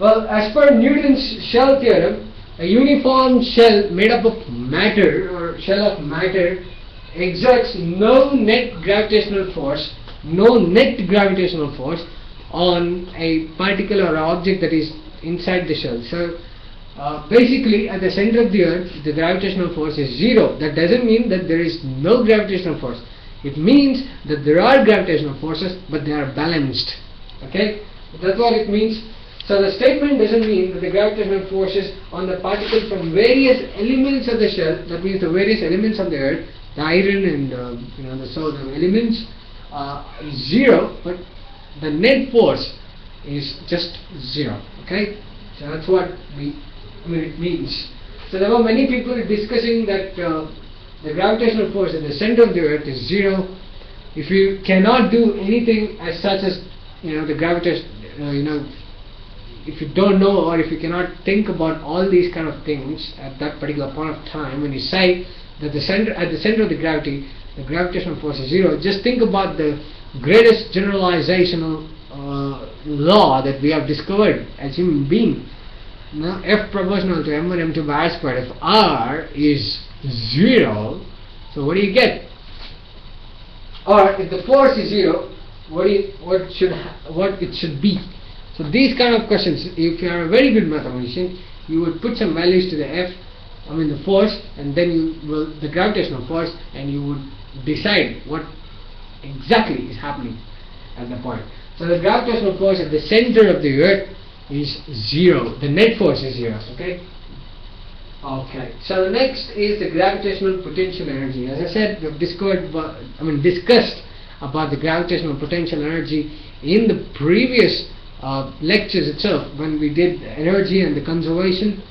Well, as per Newton's shell theorem, a uniform shell made up of matter or shell of matter exerts no net gravitational force, no net gravitational force on a particle or object that is inside the shell. So uh, basically at the center of the earth the gravitational force is zero. That doesn't mean that there is no gravitational force. It means that there are gravitational forces but they are balanced. Okay? That's what it means. So the statement doesn't mean that the gravitational forces on the particles from various elements of the shell, that means the various elements of the earth, the iron and uh, you know the so elements uh, zero, but the net force is just zero. Okay, so that's what we I mean it means. So there were many people discussing that uh, the gravitational force at the center of the earth is zero if you cannot do anything as such as you know the gravitation, uh, you know, if you don't know or if you cannot think about all these kind of things at that particular point of time, when you say that the center at the center of the gravity, the gravitational force is zero, just think about the greatest generalizational uh, law that we have discovered as human beings. Now, F proportional to m1 m2 by r squared. If r is zero, so what do you get? Or if the force is zero, what do you, what should ha- what it should be? So these kind of questions, if you are a very good mathematician, you would put some values to the F, I mean the force, and then you will the gravitational force, and you would decide what exactly is happening at the point. So the gravitational force at the center of the Earth is zero. The net force is zero. Okay. Okay. So the next is the gravitational potential energy. As I said, we've discovered, I mean, discussed about the gravitational potential energy in the previous uh, lectures itself when we did energy and the conservation.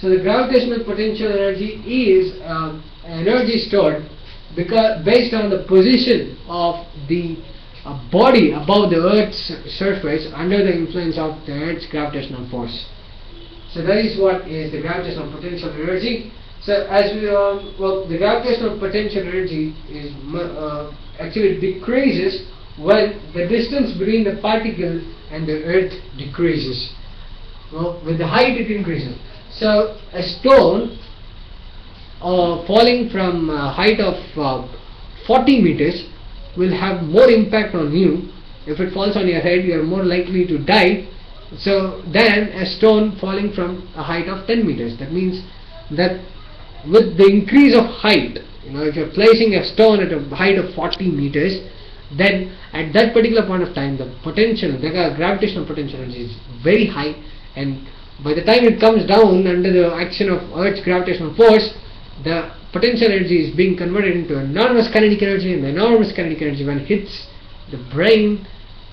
So the gravitational potential energy is uh, energy stored because based on the position of the uh, body above the Earth's surface under the influence of the Earth's gravitational force. So that is what is the gravitational potential energy. So as we um, well, the gravitational potential energy is uh, actually decreases when the distance between the particle and the Earth decreases. Well, with the height it increases. So a stone uh, falling from a height of uh, 40 meters will have more impact on you. If it falls on your head, you are more likely to die so than a stone falling from a height of 10 meters. That means that with the increase of height, you know, if you're placing a stone at a height of 40 meters, then at that particular point of time, the potential, the gravitational potential energy is very high, and by the time it comes down under the action of Earth's gravitational force, the potential energy is being converted into enormous kinetic energy, and the enormous kinetic energy, when it hits the brain,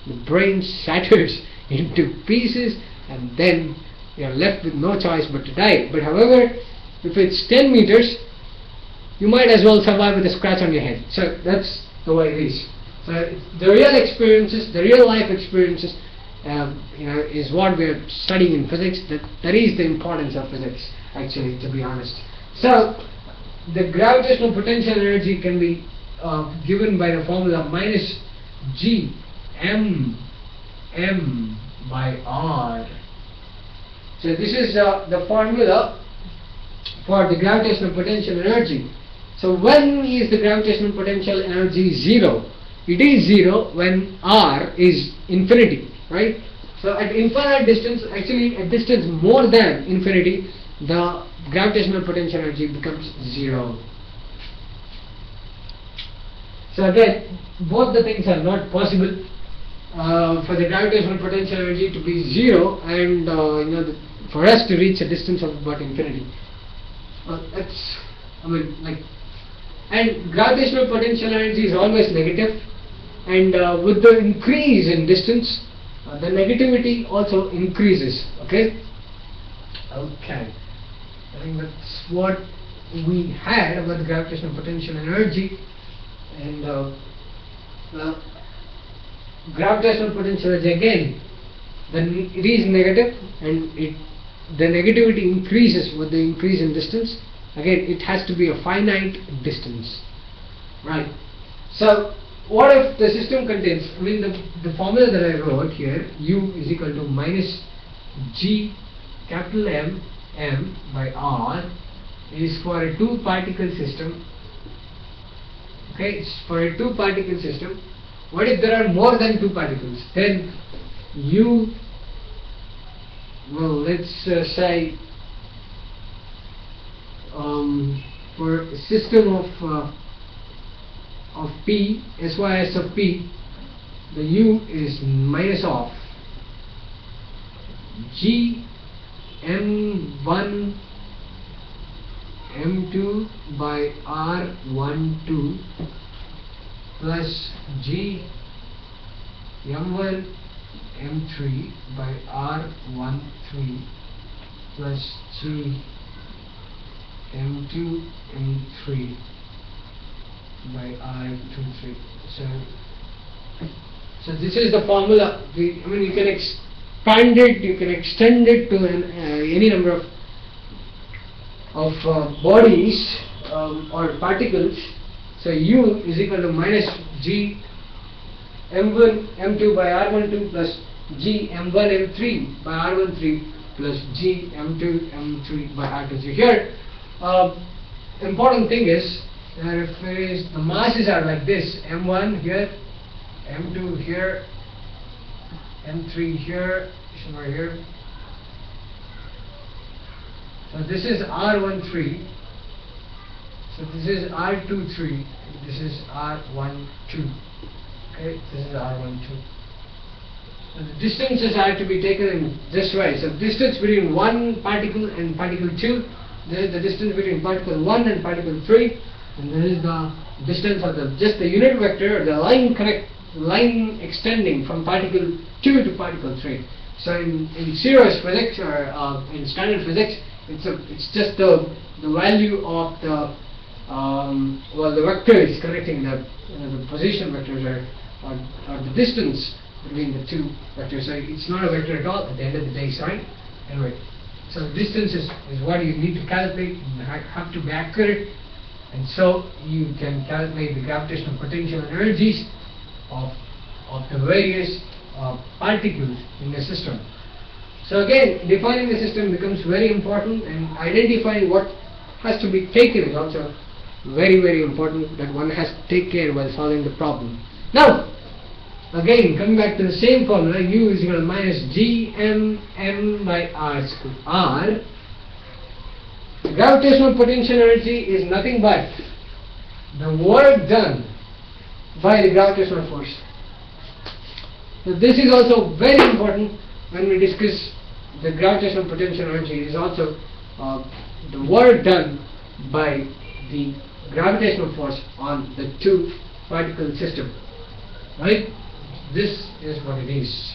the brain shatters <laughs> into pieces and then you are left with no choice but to die. But however, if it's 10 meters, you might as well survive with a scratch on your head. So that's the way it is. So the real experiences, the real life experiences, um, you know, is what we are studying in physics. That that is the importance of physics, actually, to be honest. So the gravitational potential energy can be uh, given by the formula minus g m m by r. So this is uh, the formula for the gravitational potential energy. So when is the gravitational potential energy zero? It is zero when r is infinity, right? So at infinite distance, actually at distance more than infinity, the gravitational potential energy becomes zero. So again, both the things are not possible uh, for the gravitational potential energy to be zero and uh, you know the, for us to reach a distance of about infinity. Uh, that's I mean like and gravitational potential energy is always negative and uh, with the increase in distance uh, the negativity also increases okay okay I think that's what we had about gravitational potential energy and uh, gravitational potential energy again then it is negative and it the negativity increases with the increase in distance. Again it has to be a finite distance right? So what if the system contains I mean the, the formula that I wrote here u is equal to minus g capital M M by R is for a two particle system. Okay for a two particle system. What if there are more than two particles? Then u well let's uh, say um, for a system of uh, of P of P the U is minus of G M1 M2 by R12 plus G M1 M3 by R13 plus G M2 M3 by I23. So, so this is the formula. We, I mean, you can expand it, you can extend it to an, uh, any number of of uh, bodies um, or particles. So U is equal to minus G M1 M2 by R12 plus G M1 M3 by R13 plus G M2 M3 by R23. Here, uh, important thing is that if it is the masses are like this M1 here, M2 here, M3 here, somewhere here. So this is R13. So this is R23. This is R12. Okay, this is R12. So the distances are to be taken in this way. So distance between one particle and particle 2, there is the distance between particle 1 and particle 3, and there is the distance of the just the unit vector, the line connect line extending from particle 2 to particle 3. So in, in serious physics or uh, in standard physics, it's a it's just the the value of the um, well the vector is connecting the you know, the position vectors or, or, or the distance between the two vectors. So it's not a vector at all at the end of the day, right? Anyway, so distance is, is what you need to calculate. You have to be accurate, and so you can calculate the gravitational potential energies of of the various uh, particles in the system. So again, defining the system becomes very important, and identifying what has to be taken is also very very important. That one has to take care while solving the problem. Now, Again, coming back to the same formula, U is equal to minus g m m by R squared. R, gravitational potential energy is nothing but the work done by the gravitational force. So this is also very important when we discuss the gravitational potential energy. Is also uh, the work done by the gravitational force on the two particle system. Right? This is what it is.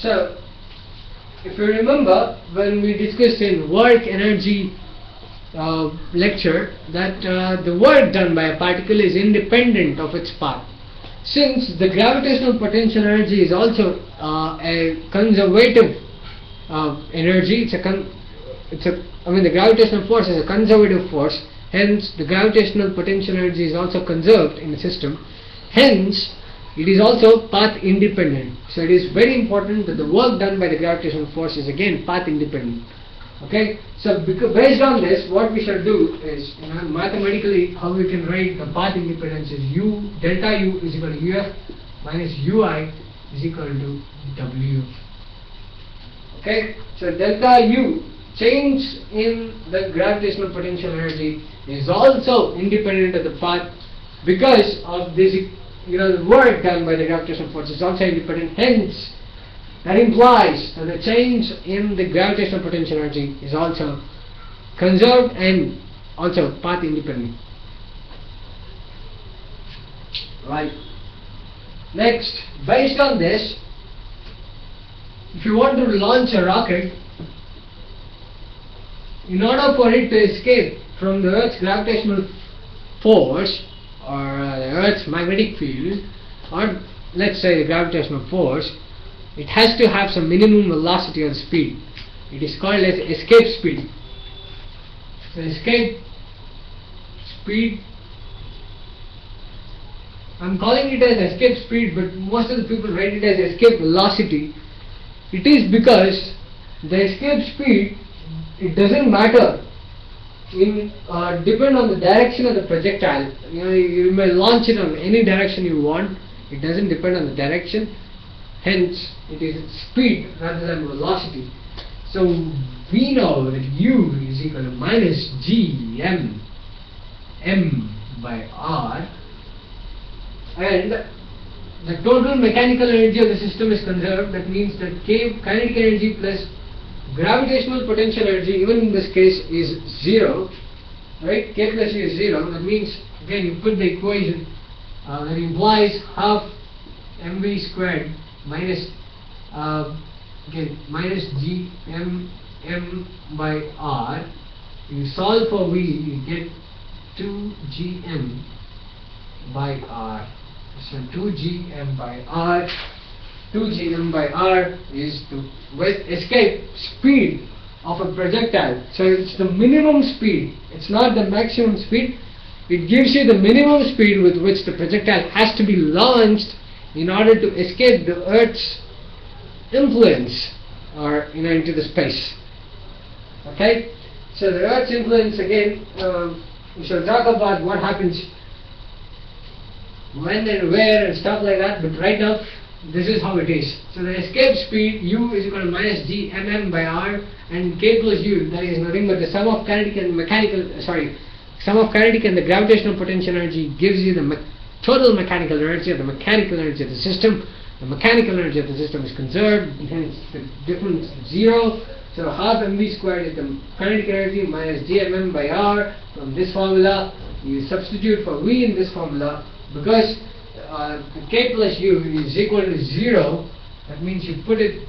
So, if you remember, when we discussed in work energy uh, lecture, that uh, the work done by a particle is independent of its path. Since the gravitational potential energy is also uh, a conservative uh, energy. It's a con it's a I mean the gravitational force is a conservative force. Hence, the gravitational potential energy is also conserved in the system. Hence, it is also path independent. So it is very important that the work done by the gravitational force is again path independent. Okay, so based on this, what we shall do is, you know, mathematically, how we can write the path independence is u delta u is equal to uf minus ui is equal to w Okay, so delta U change in the gravitational potential energy is also independent of the path because of this you know the work done by the gravitational force is also independent hence that implies that the change in the gravitational potential energy is also conserved and also path independent. Right. Next based on this if you want to launch a rocket, in order for it to escape from the Earth's gravitational force or uh, the Earth's magnetic field or let's say the gravitational force, it has to have some minimum velocity or speed. It is called as escape speed. So escape speed I'm calling it as escape speed but most of the people write it as escape velocity it is because the escape speed, it doesn't matter in uh, depend on the direction of the projectile. You know, you may launch it on any direction you want. It doesn't depend on the direction. Hence, it is speed rather than velocity. So we know that u is equal to minus g m m by r, and the total mechanical energy of the system is conserved. That means that K kinetic energy plus gravitational potential energy, even in this case, is zero. Right? K plus is zero. That means again you put the equation uh, that implies half mv squared minus uh, again minus g m m by r. You solve for v, you get 2 gm by r. So 2 gm by r 2 gm by r is the escape speed of a projectile. So it's the minimum speed. It's not the maximum speed. It gives you the minimum speed with which the projectile has to be launched in order to escape the Earth's influence or you know into the space. Okay. So the Earth's influence again. Um, we shall talk about what happens when and where and stuff like that. But right now this is how it is. So the escape speed u is equal to minus g mm by r and k plus u that is nothing but the sum of kinetic and mechanical uh, sorry sum of kinetic and the gravitational potential energy gives you the me total mechanical energy of the mechanical energy of the system. The mechanical energy of the system is conserved, hence the difference zero. So half mv squared is the kinetic energy minus gmm by r from this formula. You substitute for v in this formula because uh, k plus u is equal to 0, that means you put it,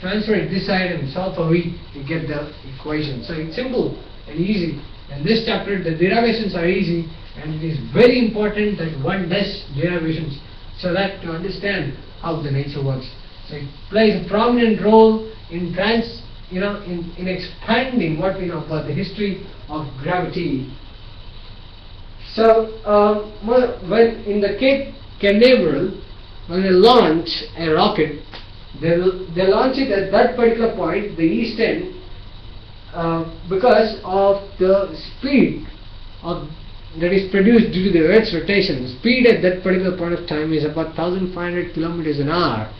transfer it this side and solve for v, you get the equation. So it's simple and easy. And this chapter, the derivations are easy and it is very important that one does derivations so that to understand how the nature works. So it plays a prominent role in trans, you know, in, in expanding what we know about the history of gravity so um, when in the Cape Canaveral, when they launch a rocket, they they launch it at that particular point, the east end, uh, because of the speed of that is produced due to the Earth's rotation. The speed at that particular point of time is about 1,500 kilometers an hour,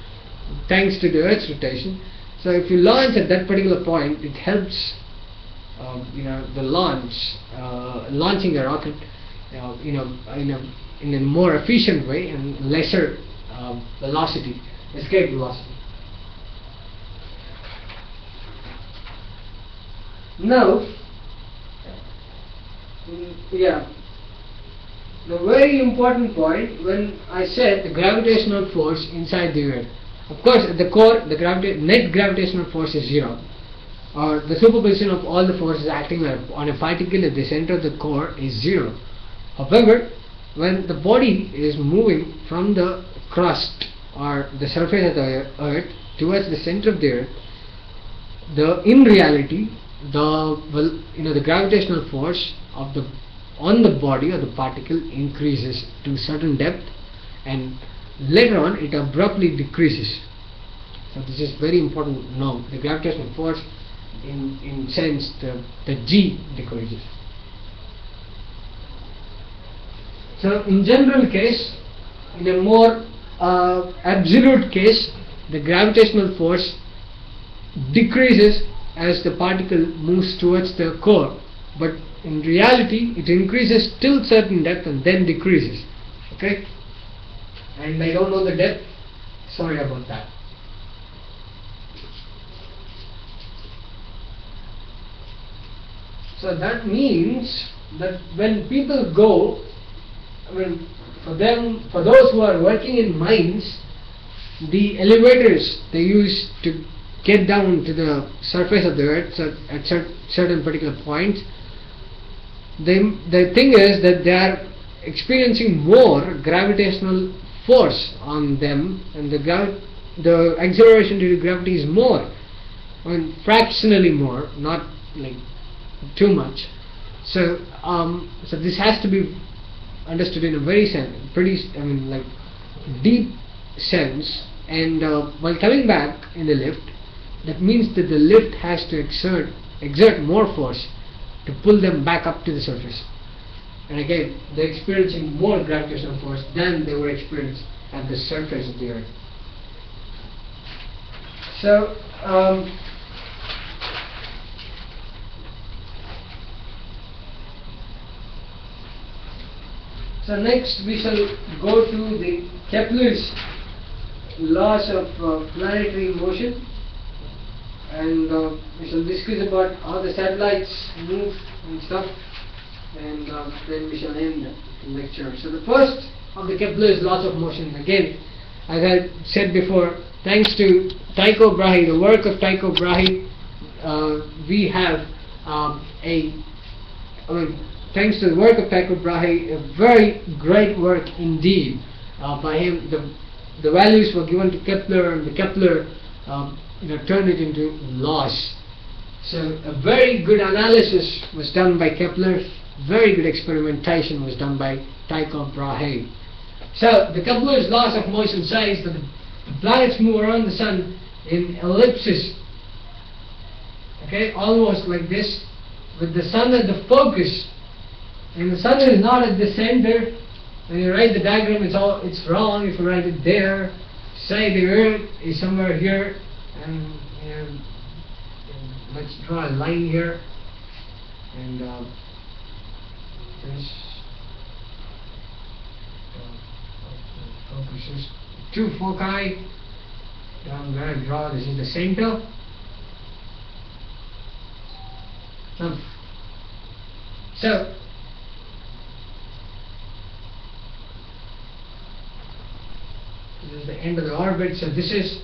thanks to the Earth's rotation. So if you launch at that particular point, it helps, um, you know, the launch, uh, launching a rocket you know, in a in a more efficient way and lesser uh, velocity, escape velocity. Now, mm, yeah, the very important point when I said the gravitational force inside the Earth. Of course, at the core, the gravita net gravitational force is zero, or the superposition of all the forces acting on a particle at the center of the core is zero. However, when the body is moving from the crust or the surface of the earth towards the center of the earth, the in reality the well, you know the gravitational force of the on the body of the particle increases to a certain depth and later on it abruptly decreases. So this is very important now. The gravitational force in in sense the, the G decreases. So in general case, in a more uh, absolute case, the gravitational force decreases as the particle moves towards the core. But in reality, it increases till certain depth and then decreases. Okay? And I don't know the depth. Sorry about that. So that means that when people go For them, for those who are working in mines, the elevators they use to get down to the surface of the earth at certain particular points, they, the thing is that they are experiencing more gravitational force on them and the, the acceleration due to gravity is more, I mean, fractionally more, not like too much. So, um, so this has to be understood in a very sense, pretty, I mean, like deep sense. And uh, while coming back in the lift, that means that the lift has to exert exert more force to pull them back up to the surface. And again, they're experiencing more gravitational force than they were experiencing at the surface of the earth. So, um, So next we shall go to the Kepler's laws of uh, planetary motion. And uh, we shall discuss about how the satellites move and stuff. And uh, then we shall end the lecture. So the first of the Kepler's laws of motion. Again as I said before, thanks to Tycho Brahe, the work of Tycho Brahe, uh, we have um, a, I mean, thanks to the work of Tycho Brahe, a very great work indeed uh, by him. The, the values were given to Kepler and the Kepler um, you know, turned it into laws. So a very good analysis was done by Kepler, very good experimentation was done by Tycho Brahe. So the Kepler's laws of motion says that the planets move around the sun in ellipses, okay, almost like this, with the sun at the focus, and the sun is not at the center. When you write the diagram, it's all it's wrong if you write it there. Say the Earth is somewhere here, and, and, and let's draw a line here, and uh, this uh, focuses two foci I'm going to draw this is the center um, so this is the end of the orbit so this is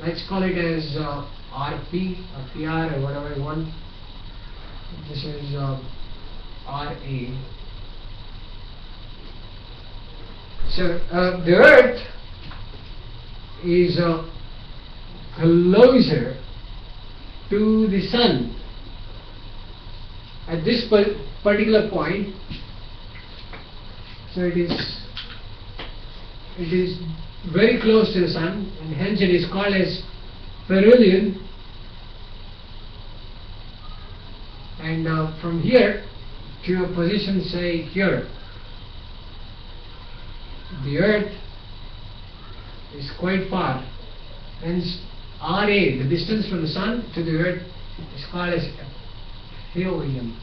let's call it as uh, RP or PR or whatever you want. This is uh, RA so uh, the earth is uh, closer to the sun. At this particular point so it is it is very close to the sun and hence it is called as perihelion and uh, from here to a position say here. The earth is quite far. Hence RA the distance from the sun to the earth is called as aphelion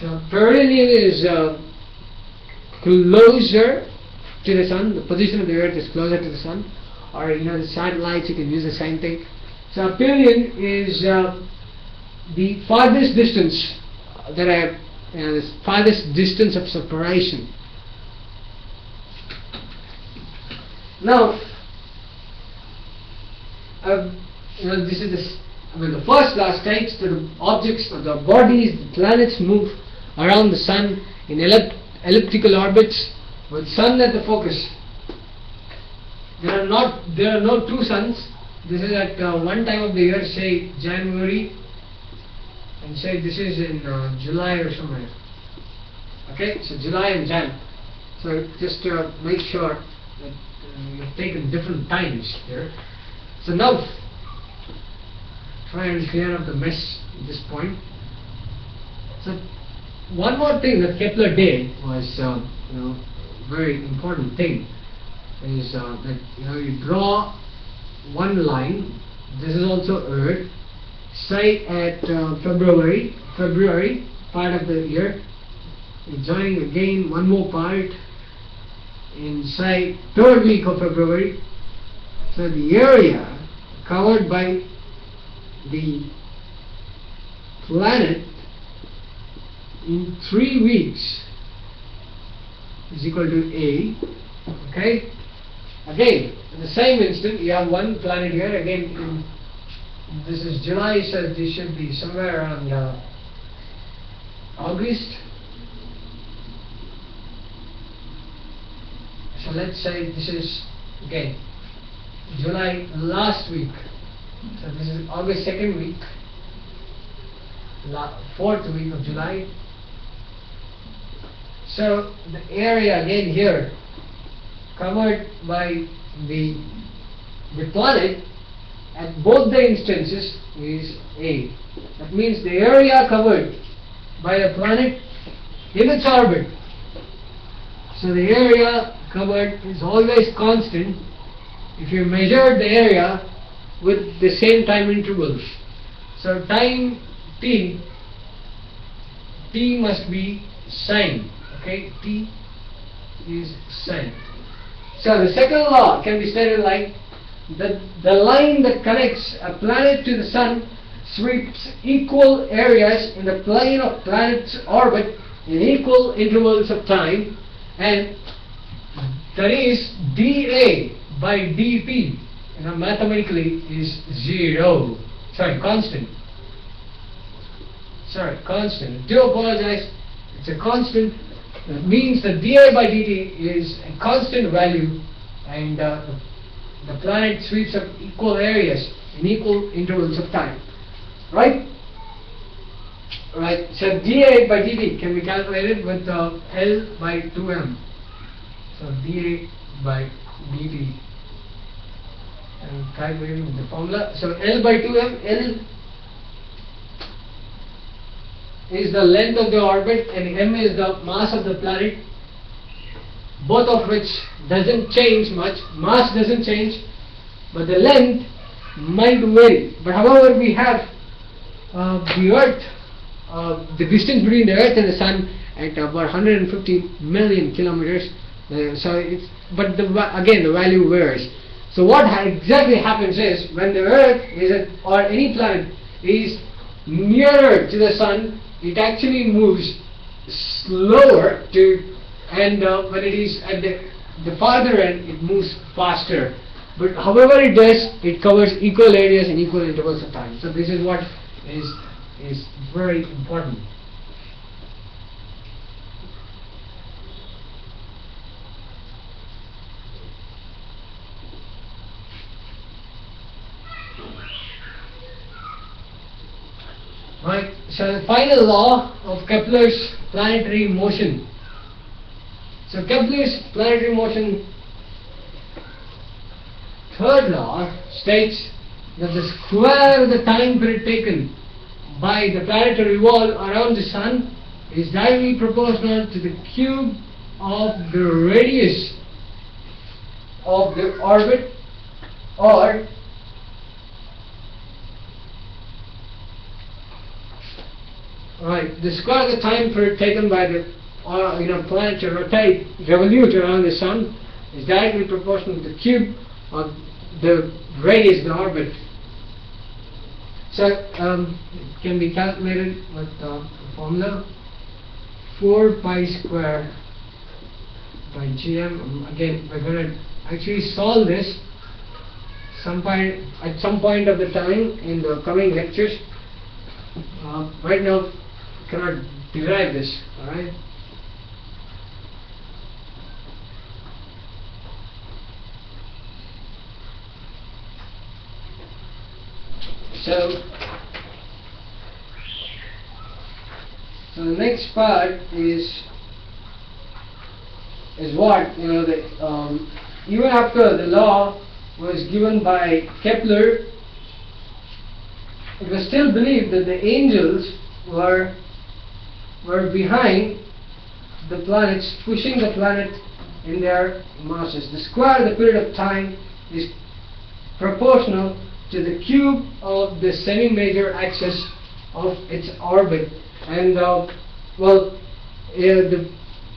so perihelion is uh, closer to the sun the position of the earth is closer to the sun or you know the satellites you can use the same thing. So perihelion is uh, the farthest distance that I have you know, the farthest distance of separation. Now, uh, you know, this is the, I mean, the first law states that the objects, or the bodies, the planets move around the sun in ellip elliptical orbits with sun at the focus. There are not there are no two suns. This is at uh, one time of the year, say January, and say this is in uh, July or somewhere. Okay, so July and Jan. So just to make sure that you've taken different times here. So now, try and clear up the mess at this point. So one more thing that Kepler did was, uh, you know, very important thing is uh, that you know you draw one line. This is also Earth. Say at uh, February, February part of the year, joining again one more part in say third week of February. So the area covered by the planet in three weeks is equal to A. Okay. Again, in the same instant, you have one planet here. Again, in, this is July, so this should be somewhere around uh, August. So let's say this is okay July last week. So this is August second week, fourth week of July. So the area again here covered by the planet at both the instances is A. That means the area covered by a planet in its orbit. So the area covered is always constant if you measure the area with the same time intervals. So time t, t must be sine, okay, t is sine. So the second law can be stated like the, the line that connects a planet to the sun sweeps equal areas in the plane of planet's orbit in equal intervals of time and that is dA by dP know, mathematically is zero. Sorry constant. Sorry constant. Do apologize. It's a constant that means that dA by dt is a constant value and uh, the, the planet sweeps up equal areas in equal intervals of time. Right? Right so dA by dt can be calculated with uh, L by 2m so dA by dt and calculating the formula. So L by 2m L is the length of the orbit and m is the mass of the planet both of which doesn't change much. Mass doesn't change but the length might vary. But however we have uh, the earth uh, the distance between the earth and the sun at about 150 million kilometers. Uh, so it's but the again the value varies. So what ha exactly happens is when the earth is or any planet is nearer to the sun it actually moves slower to and uh, when it is at the, the farther end it moves faster. But however it does it covers equal areas in equal intervals of time. So this is what is is very important Right. So the final law of Kepler's planetary motion. So Kepler's planetary motion third law states that the square of the time period taken by the planet to revolve around the sun is directly proportional to the cube of the radius of the orbit or Right. The square of the time period taken by the uh, you know planet to rotate, revolute around the sun is directly proportional to the cube of the radius of the orbit. So um, it can be calculated with uh, the formula 4 pi square by gm. Um, again, we're going to actually solve this some point at some point of the time in the coming lectures. Uh, right now, cannot derive this, alright? So, so the next part is is what you know that um, even after the law was given by Kepler, it was still believed that the angels were were behind the planets, pushing the planet in their masses. The square of the period of time is proportional to the cube of the semi-major axis of its orbit. And, uh, well, uh, the,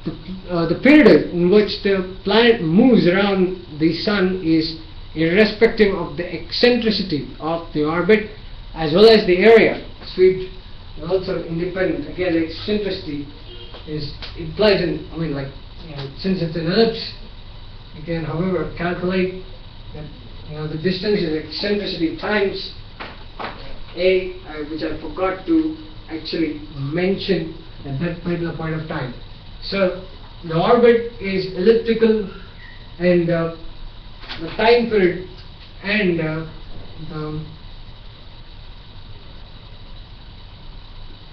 the, uh, the period in which the planet moves around the sun is irrespective of the eccentricity of the orbit as well as the area swept also independent. Again, eccentricity is implies in, I mean, like, you know, since it's an ellipse, you can, however, calculate that, you know, the distance is eccentricity times a, uh, which I forgot to actually mention at that particular point of time. So, the orbit is elliptical and uh, the time period and uh, the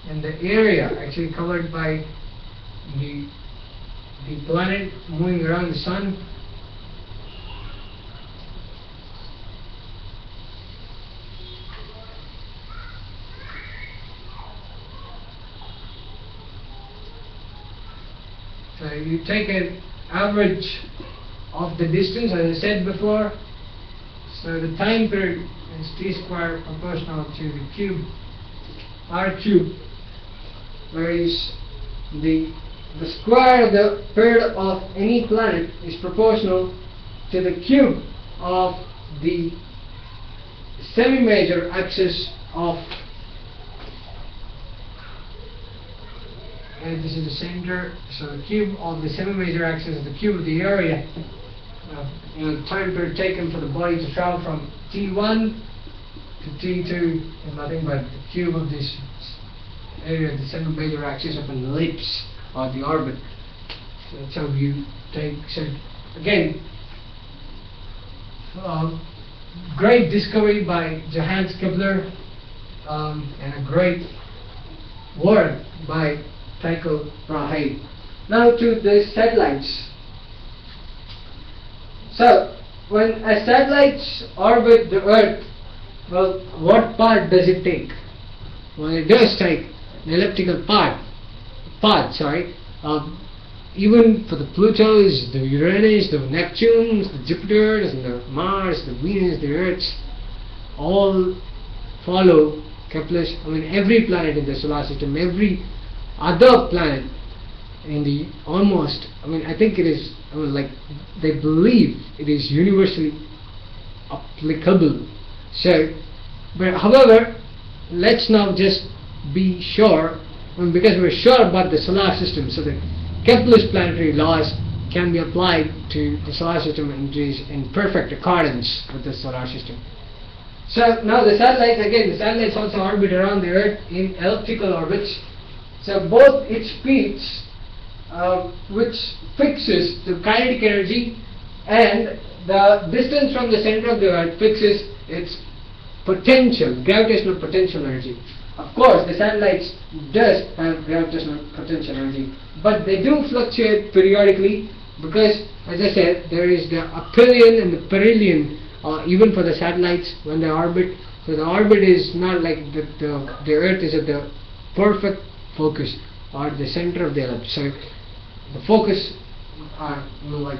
and the area actually covered by the the planet moving around the sun. So you take an average of the distance as I said before. So the time period is t squared proportional to the cube r cube whereas the the square of the period of any planet is proportional to the cube of the semi-major axis of and this is the center. So the cube of the semi-major axis is the cube of the area. Uh, you know, the time period taken for the body to travel from T1 to T2 is nothing but the cube of this area, the semi-major axis of an ellipse or the orbit. So that's how you take. So again, uh, great discovery by Johannes Kepler um, and a great work by Tycho Brahe. Now to the satellites. So, when a satellite orbits the Earth, well, what path does it take? Well, it does take elliptical path. Path, sorry. Um, even for the Plutos, the Uranus, the Neptunes, the Jupiters, the Mars, the Venus, the Earth, all follow Kepler's. I mean, every planet in the solar system, every other planet in the almost. I mean, I think it is. I mean, like they believe it is universally applicable. So, but however, let's now just be sure, mean, because we're sure about the solar system, so the Kepler's planetary laws can be applied to the solar system and is in perfect accordance with the solar system. So now the satellites again, the satellites also orbit around the Earth in elliptical orbits. So both its speeds, uh, which fixes the kinetic energy, and the distance from the center of the Earth fixes its potential, gravitational potential energy. Of course, the satellites does have gravitational potential energy, but they do fluctuate periodically because, as I said, there is the aphelion and the perihelion, uh, even for the satellites when they orbit. So the orbit is not like the, the, the Earth is at the perfect focus or the center of the ellipse. So the focus are you know, like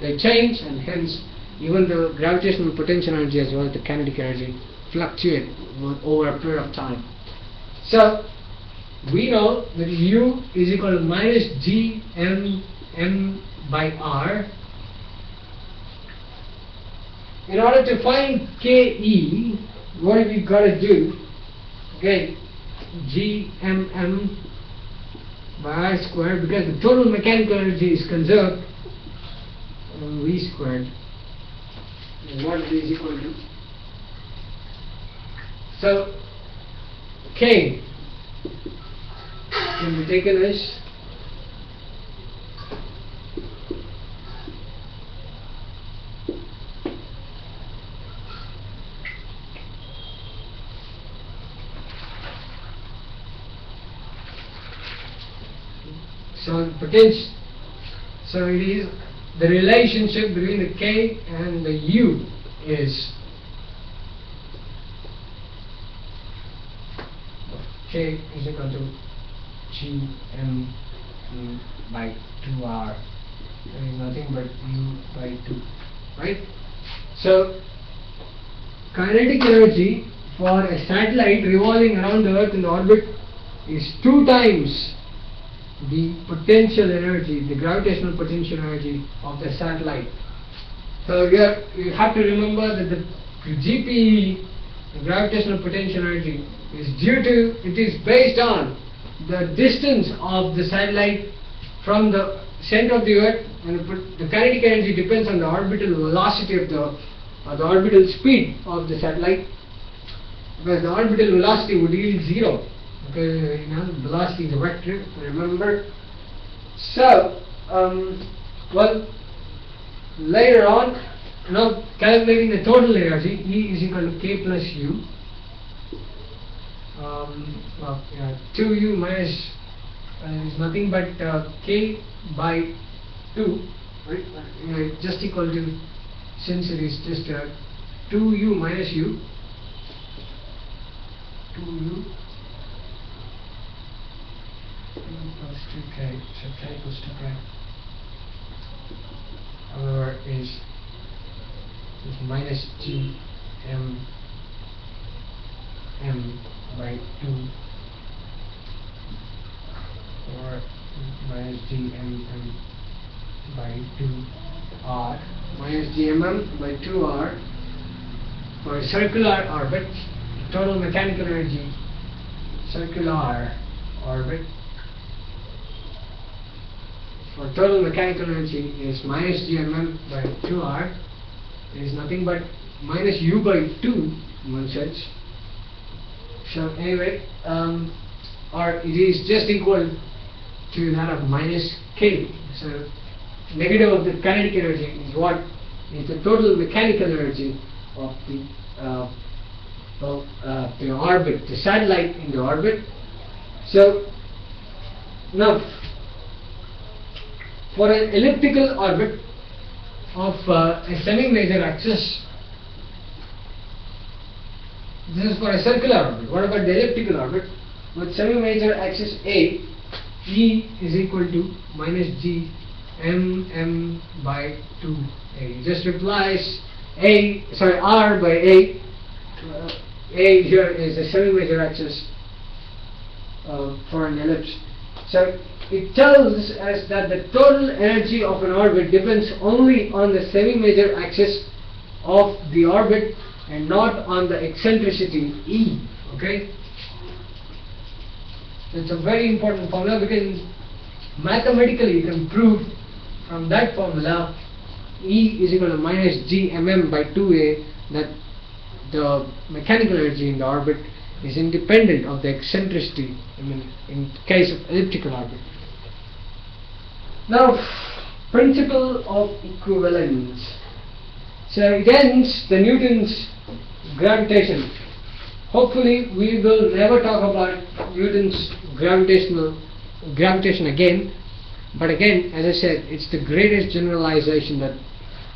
they change, and hence even the gravitational potential energy as well as the kinetic energy fluctuate over a period of time. So we know that u is equal to minus g m m by r. In order to find ke, what have you got to do? Okay, g m m by r squared because the total mechanical energy is conserved v squared. What is equal to? So K can be taken as so potential. So it is the relationship between the K and the U is Is equal to G M by 2R. There is nothing but U by 2. Right? So, kinetic energy for a satellite revolving around the Earth in orbit is two times the potential energy, the gravitational potential energy of the satellite. So here you have to remember that the GPE, the gravitational potential energy, is due to, it is based on the distance of the satellite from the center of the earth and the, kinetic energy depends on the orbital velocity of the, the orbital speed of the satellite. Because the orbital velocity would yield zero. Because you know velocity is a vector remember? So um, well later on now calculating the total energy E is equal to K plus U um, well, yeah, 2u minus uh, is nothing but uh, k by 2 right uh, just equal to since it is just uh, 2u minus u 2u plus 2k so k equals to k however is is minus g m m by 2 or minus gmm by 2r minus gmm by 2r for circular orbit total mechanical energy circular orbit. For total mechanical energy is minus gmm by 2r it is nothing but minus u by 2 in one so anyway um, or it is just equal to that of minus k. So negative of the kinetic energy is what? Is the total mechanical energy of the uh, of uh, the orbit, the satellite in the orbit. So now for an elliptical orbit of uh, a semi-major axis, this is for a circular orbit. What about the elliptical orbit? With semi-major axis A, E is equal to minus G m m by 2a. Just replies a sorry r by a. Uh, a here is a semi-major axis uh, for an ellipse. So it tells us that the total energy of an orbit depends only on the semi-major axis of the orbit and not on the eccentricity e. Okay. It's a very important formula because mathematically you can prove from that formula E is equal to minus g mm by 2a that the mechanical energy in the orbit is independent of the eccentricity I mean in case of elliptical orbit. Now principle of equivalence. So against the Newton's gravitation hopefully we will never talk about Newton's gravitational gravitation again but again, as I said, it's the greatest generalization that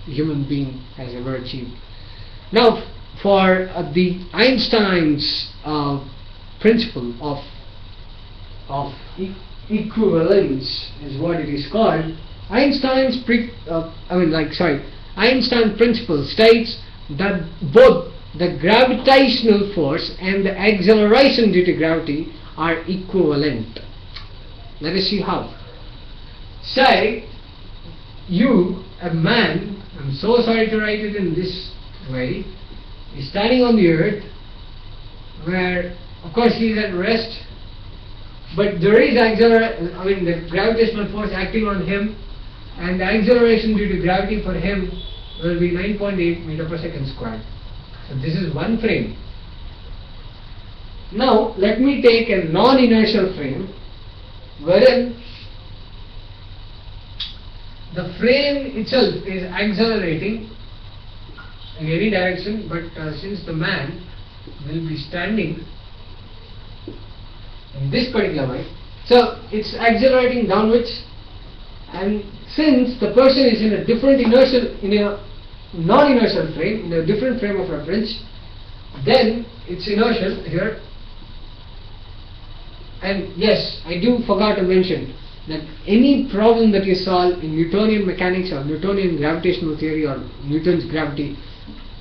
human being has ever achieved. Now, for uh, the Einstein's uh, principle of of e equivalence is what it is called. Einstein's pre uh, I mean, like sorry, Einstein principle states that both the gravitational force and the acceleration due to gravity are equivalent. Let us see how. Say, you, a man, I'm so sorry to write it in this way, is standing on the earth where, of course, he is at rest, but there is acceleration, I mean, the gravitational force acting on him, and the acceleration due to gravity for him will be 9.8 meter per second squared. So this is one frame. Now, let me take a non-inertial frame wherein the frame itself is accelerating in any direction but uh, since the man will be standing in this particular way so it's accelerating downwards and since the person is in a different inertial in a non-inertial frame in a different frame of reference then it's inertial here and yes I do forgot to mention that any problem that you solve in Newtonian mechanics or Newtonian gravitational theory or Newton's gravity,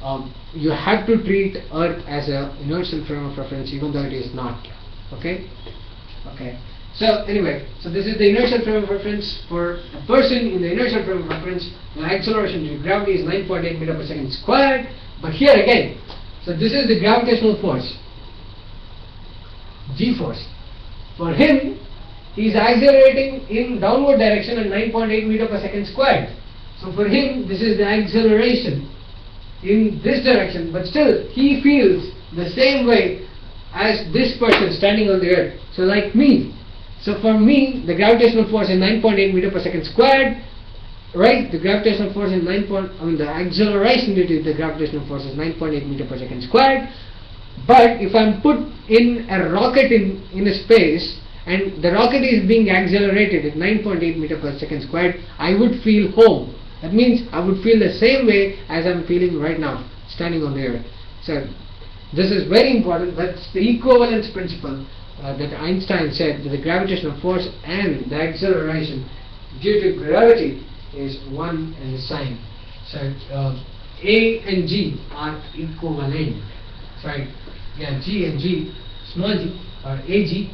um, you have to treat Earth as a inertial frame of reference even though it is not. Okay? Okay. So anyway, so this is the inertial frame of reference for a person in the inertial frame of reference. The acceleration due to gravity is 9.8 meter per second squared. But here again, so this is the gravitational force, G force. For him, he is accelerating in downward direction at 9.8 meter per second squared. So for him, this is the acceleration in this direction, but still he feels the same way as this person standing on the earth. So like me. So for me, the gravitational force is 9.8 meter per second squared. Right? The gravitational force is 9. Point, I mean the acceleration due to the gravitational force is 9.8 meter per second squared. But if I'm put in a rocket in, in a space, and the rocket is being accelerated at 9.8 meter per second squared, I would feel home. That means I would feel the same way as I'm feeling right now, standing on the earth. So this is very important. That's the equivalence principle uh, that Einstein said that the gravitational force and the acceleration due to gravity is one and the same. So uh, A and G are equivalent. Sorry, yeah, G and G, small g, or AG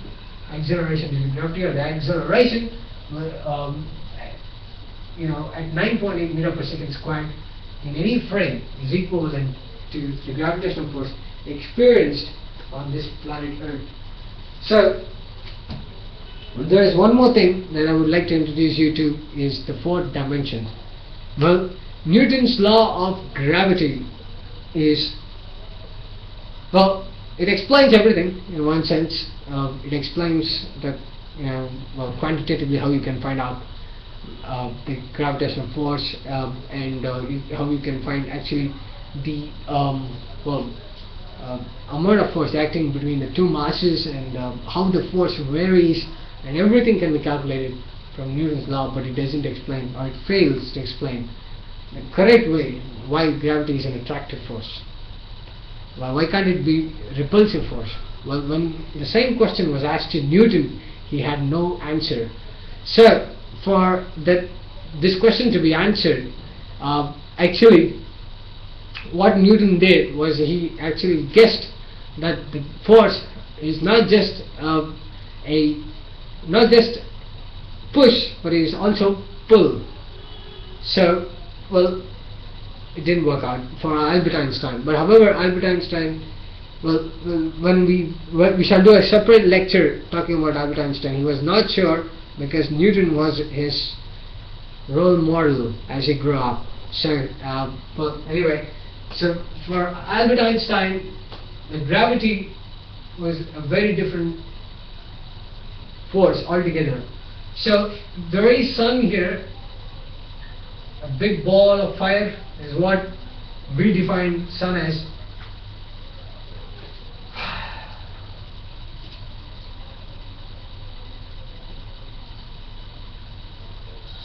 acceleration due to gravity or the acceleration um, you know at 9.8 meter per second squared in any frame is equivalent to the gravitational force experienced on this planet Earth. So there is one more thing that I would like to introduce you to is the fourth dimension. Well, Newton's law of gravity is well, it explains everything in one sense. Uh, it explains that you know well quantitatively how you can find out uh, the gravitational force um, and uh, how you can find actually the um, well uh, amount of force acting between the two masses and um, how the force varies and everything can be calculated from Newton's law but it doesn't explain or it fails to explain the correct way why gravity is an attractive force. Well, why can't it be repulsive force? Well, when the same question was asked to Newton, he had no answer. So, for that this question to be answered, uh, actually, what Newton did was he actually guessed that the force is not just uh, a not just push, but it is also pull. So, well, it didn't work out for Albert Einstein. But however, Albert Einstein, well, when we when we shall do a separate lecture talking about Albert Einstein, he was not sure because Newton was his role model as he grew up. So, uh, well, anyway, so for Albert Einstein, the gravity was a very different force altogether. So, the very sun here, a big ball of fire is what we define sun as <sighs>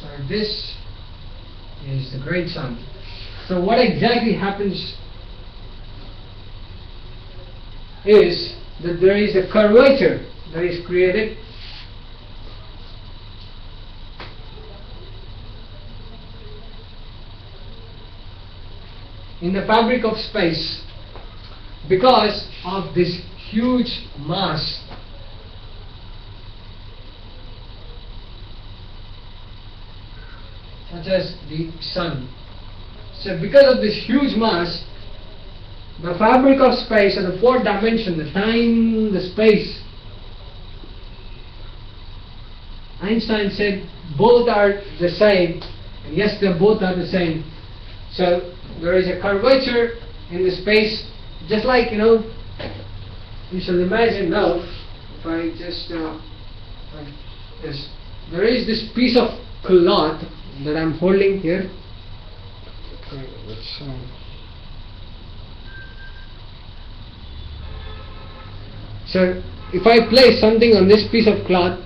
so this is the great sun so what exactly happens is that there is a curvature that is created in the fabric of space because of this huge mass such as the sun. So because of this huge mass, the fabric of space and the fourth dimension, the time, the space, Einstein said both are the same. And yes, they both are the same. So there is a curvature in the space, just like, you know, you shall imagine now, if I just, uh, like this, there is this piece of cloth that I'm holding here. So if I place something on this piece of cloth,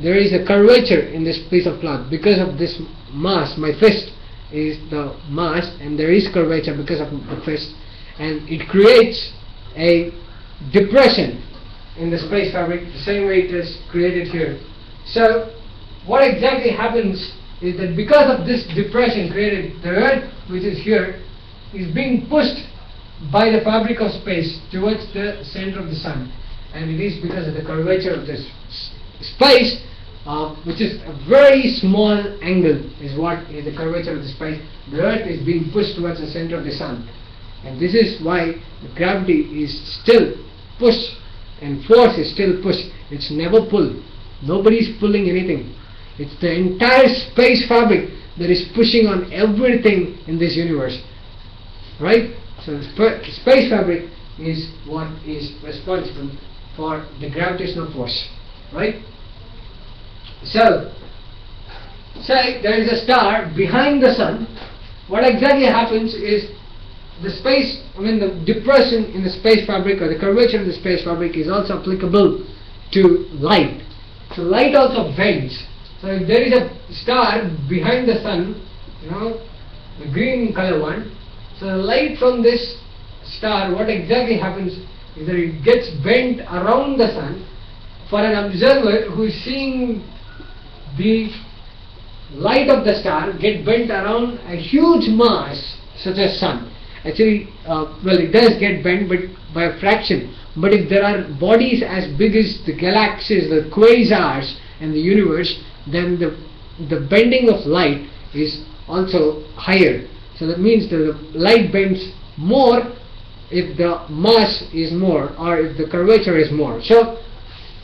there is a curvature in this piece of cloth because of this mass, my fist is the mass and there is curvature because of the fist and it creates a depression in the space fabric the same way it is created here. So what exactly happens is that because of this depression created, the earth which is here is being pushed by the fabric of space towards the center of the sun and it is because of the curvature of this space uh, which is a very small angle is what is the curvature of the space. The earth is being pushed towards the center of the sun. And this is why the gravity is still pushed and force is still pushed. It's never pulled. Nobody is pulling anything. It's the entire space fabric that is pushing on everything in this universe. Right? So sp space fabric is what is responsible for the gravitational force. Right? So, say there is a star behind the sun, what exactly happens is the space, I mean the depression in the space fabric or the curvature of the space fabric is also applicable to light. So light also bends. So if there is a star behind the sun, you know, the green color one, so the light from this star, what exactly happens is that it gets bent around the sun for an observer who is seeing the light of the star get bent around a huge mass such as sun. Actually, uh, well, it does get bent, but by a fraction. But if there are bodies as big as the galaxies, the quasars, and the universe, then the the bending of light is also higher. So that means that the light bends more if the mass is more or if the curvature is more. So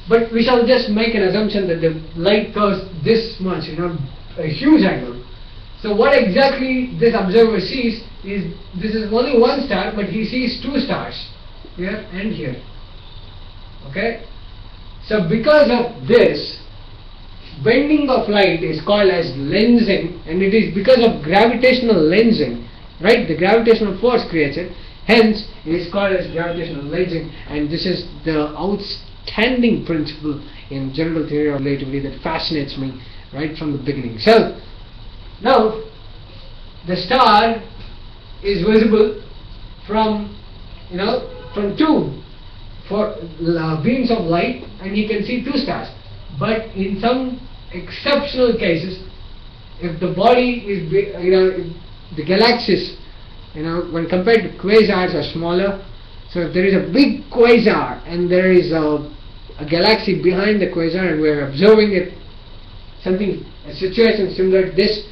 but we shall just make an assumption that the light goes this much, you know, a huge angle. So what exactly this observer sees is this is only one star, but he sees two stars here and here. Okay. So because of this, bending of light is called as lensing, and it is because of gravitational lensing, right? The gravitational force creates it. Hence, it is called as gravitational lensing, and this is the outstanding principle in general theory of relativity that fascinates me right from the beginning. So, now the star is visible from, you know, from two for uh, beams of light, and you can see two stars. But in some exceptional cases, if the body is, you know, the galaxies, you know, when compared to quasars are smaller. So if there is a big quasar and there is a, a galaxy behind the quasar and we're observing it, something, a situation similar to this,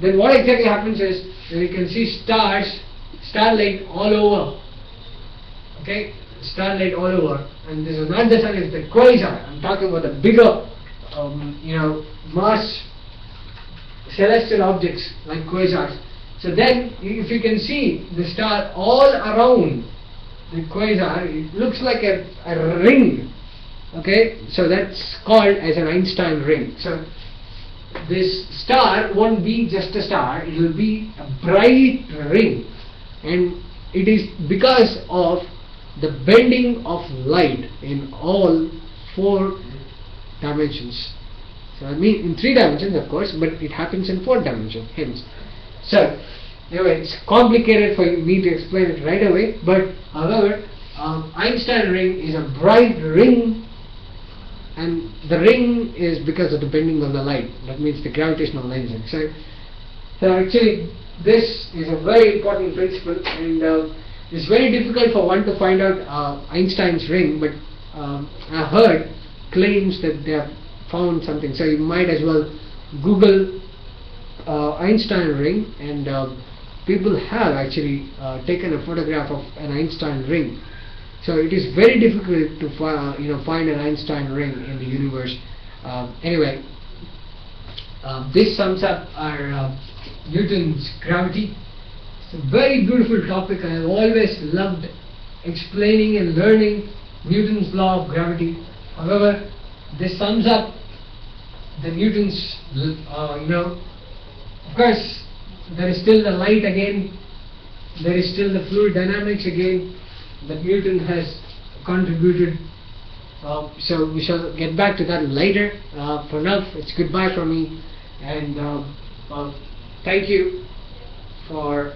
then what exactly happens is you can see stars, starlight all over. Okay, starlight all over, and this is not the sun; it's the quasar. I'm talking about the bigger, um, you know, mass celestial objects like quasars. So then, if you can see the star all around the quasar, it looks like a, a ring. Okay, so that's called as an Einstein ring. So this star won't be just a star; it will be a bright ring, and it is because of the bending of light in all four dimensions. So I mean in three dimensions of course, but it happens in four dimensions hence. So anyway, it's complicated for me to explain it right away, but however, um, Einstein ring is a bright ring and the ring is because of the bending of the light. That means the gravitational lensing. So, so actually this is a very important principle and uh, it's very difficult for one to find out uh, Einstein's ring, but um, I heard claims that they have found something. So you might as well Google uh, Einstein ring, and uh, people have actually uh, taken a photograph of an Einstein ring. So it is very difficult to uh, you know find an Einstein ring in the universe. Um, anyway, uh, this sums up our Newton's gravity. It's a very beautiful topic. I have always loved explaining and learning Newton's law of gravity. However, this sums up the Newton's, uh, you know, of course, there is still the light again, there is still the fluid dynamics again that Newton has contributed. Uh, so we shall get back to that later. Uh, for now, it's goodbye from me, and uh, thank you for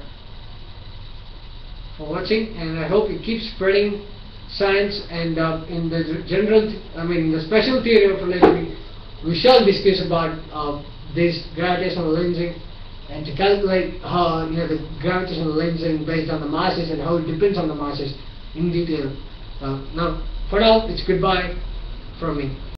for watching and I hope you keep spreading science and uh, in the general, I mean the special theory of relativity we shall discuss about uh, this gravitational lensing and to calculate how you know the gravitational lensing based on the masses and how it depends on the masses in detail. Uh, now for now it's goodbye from me.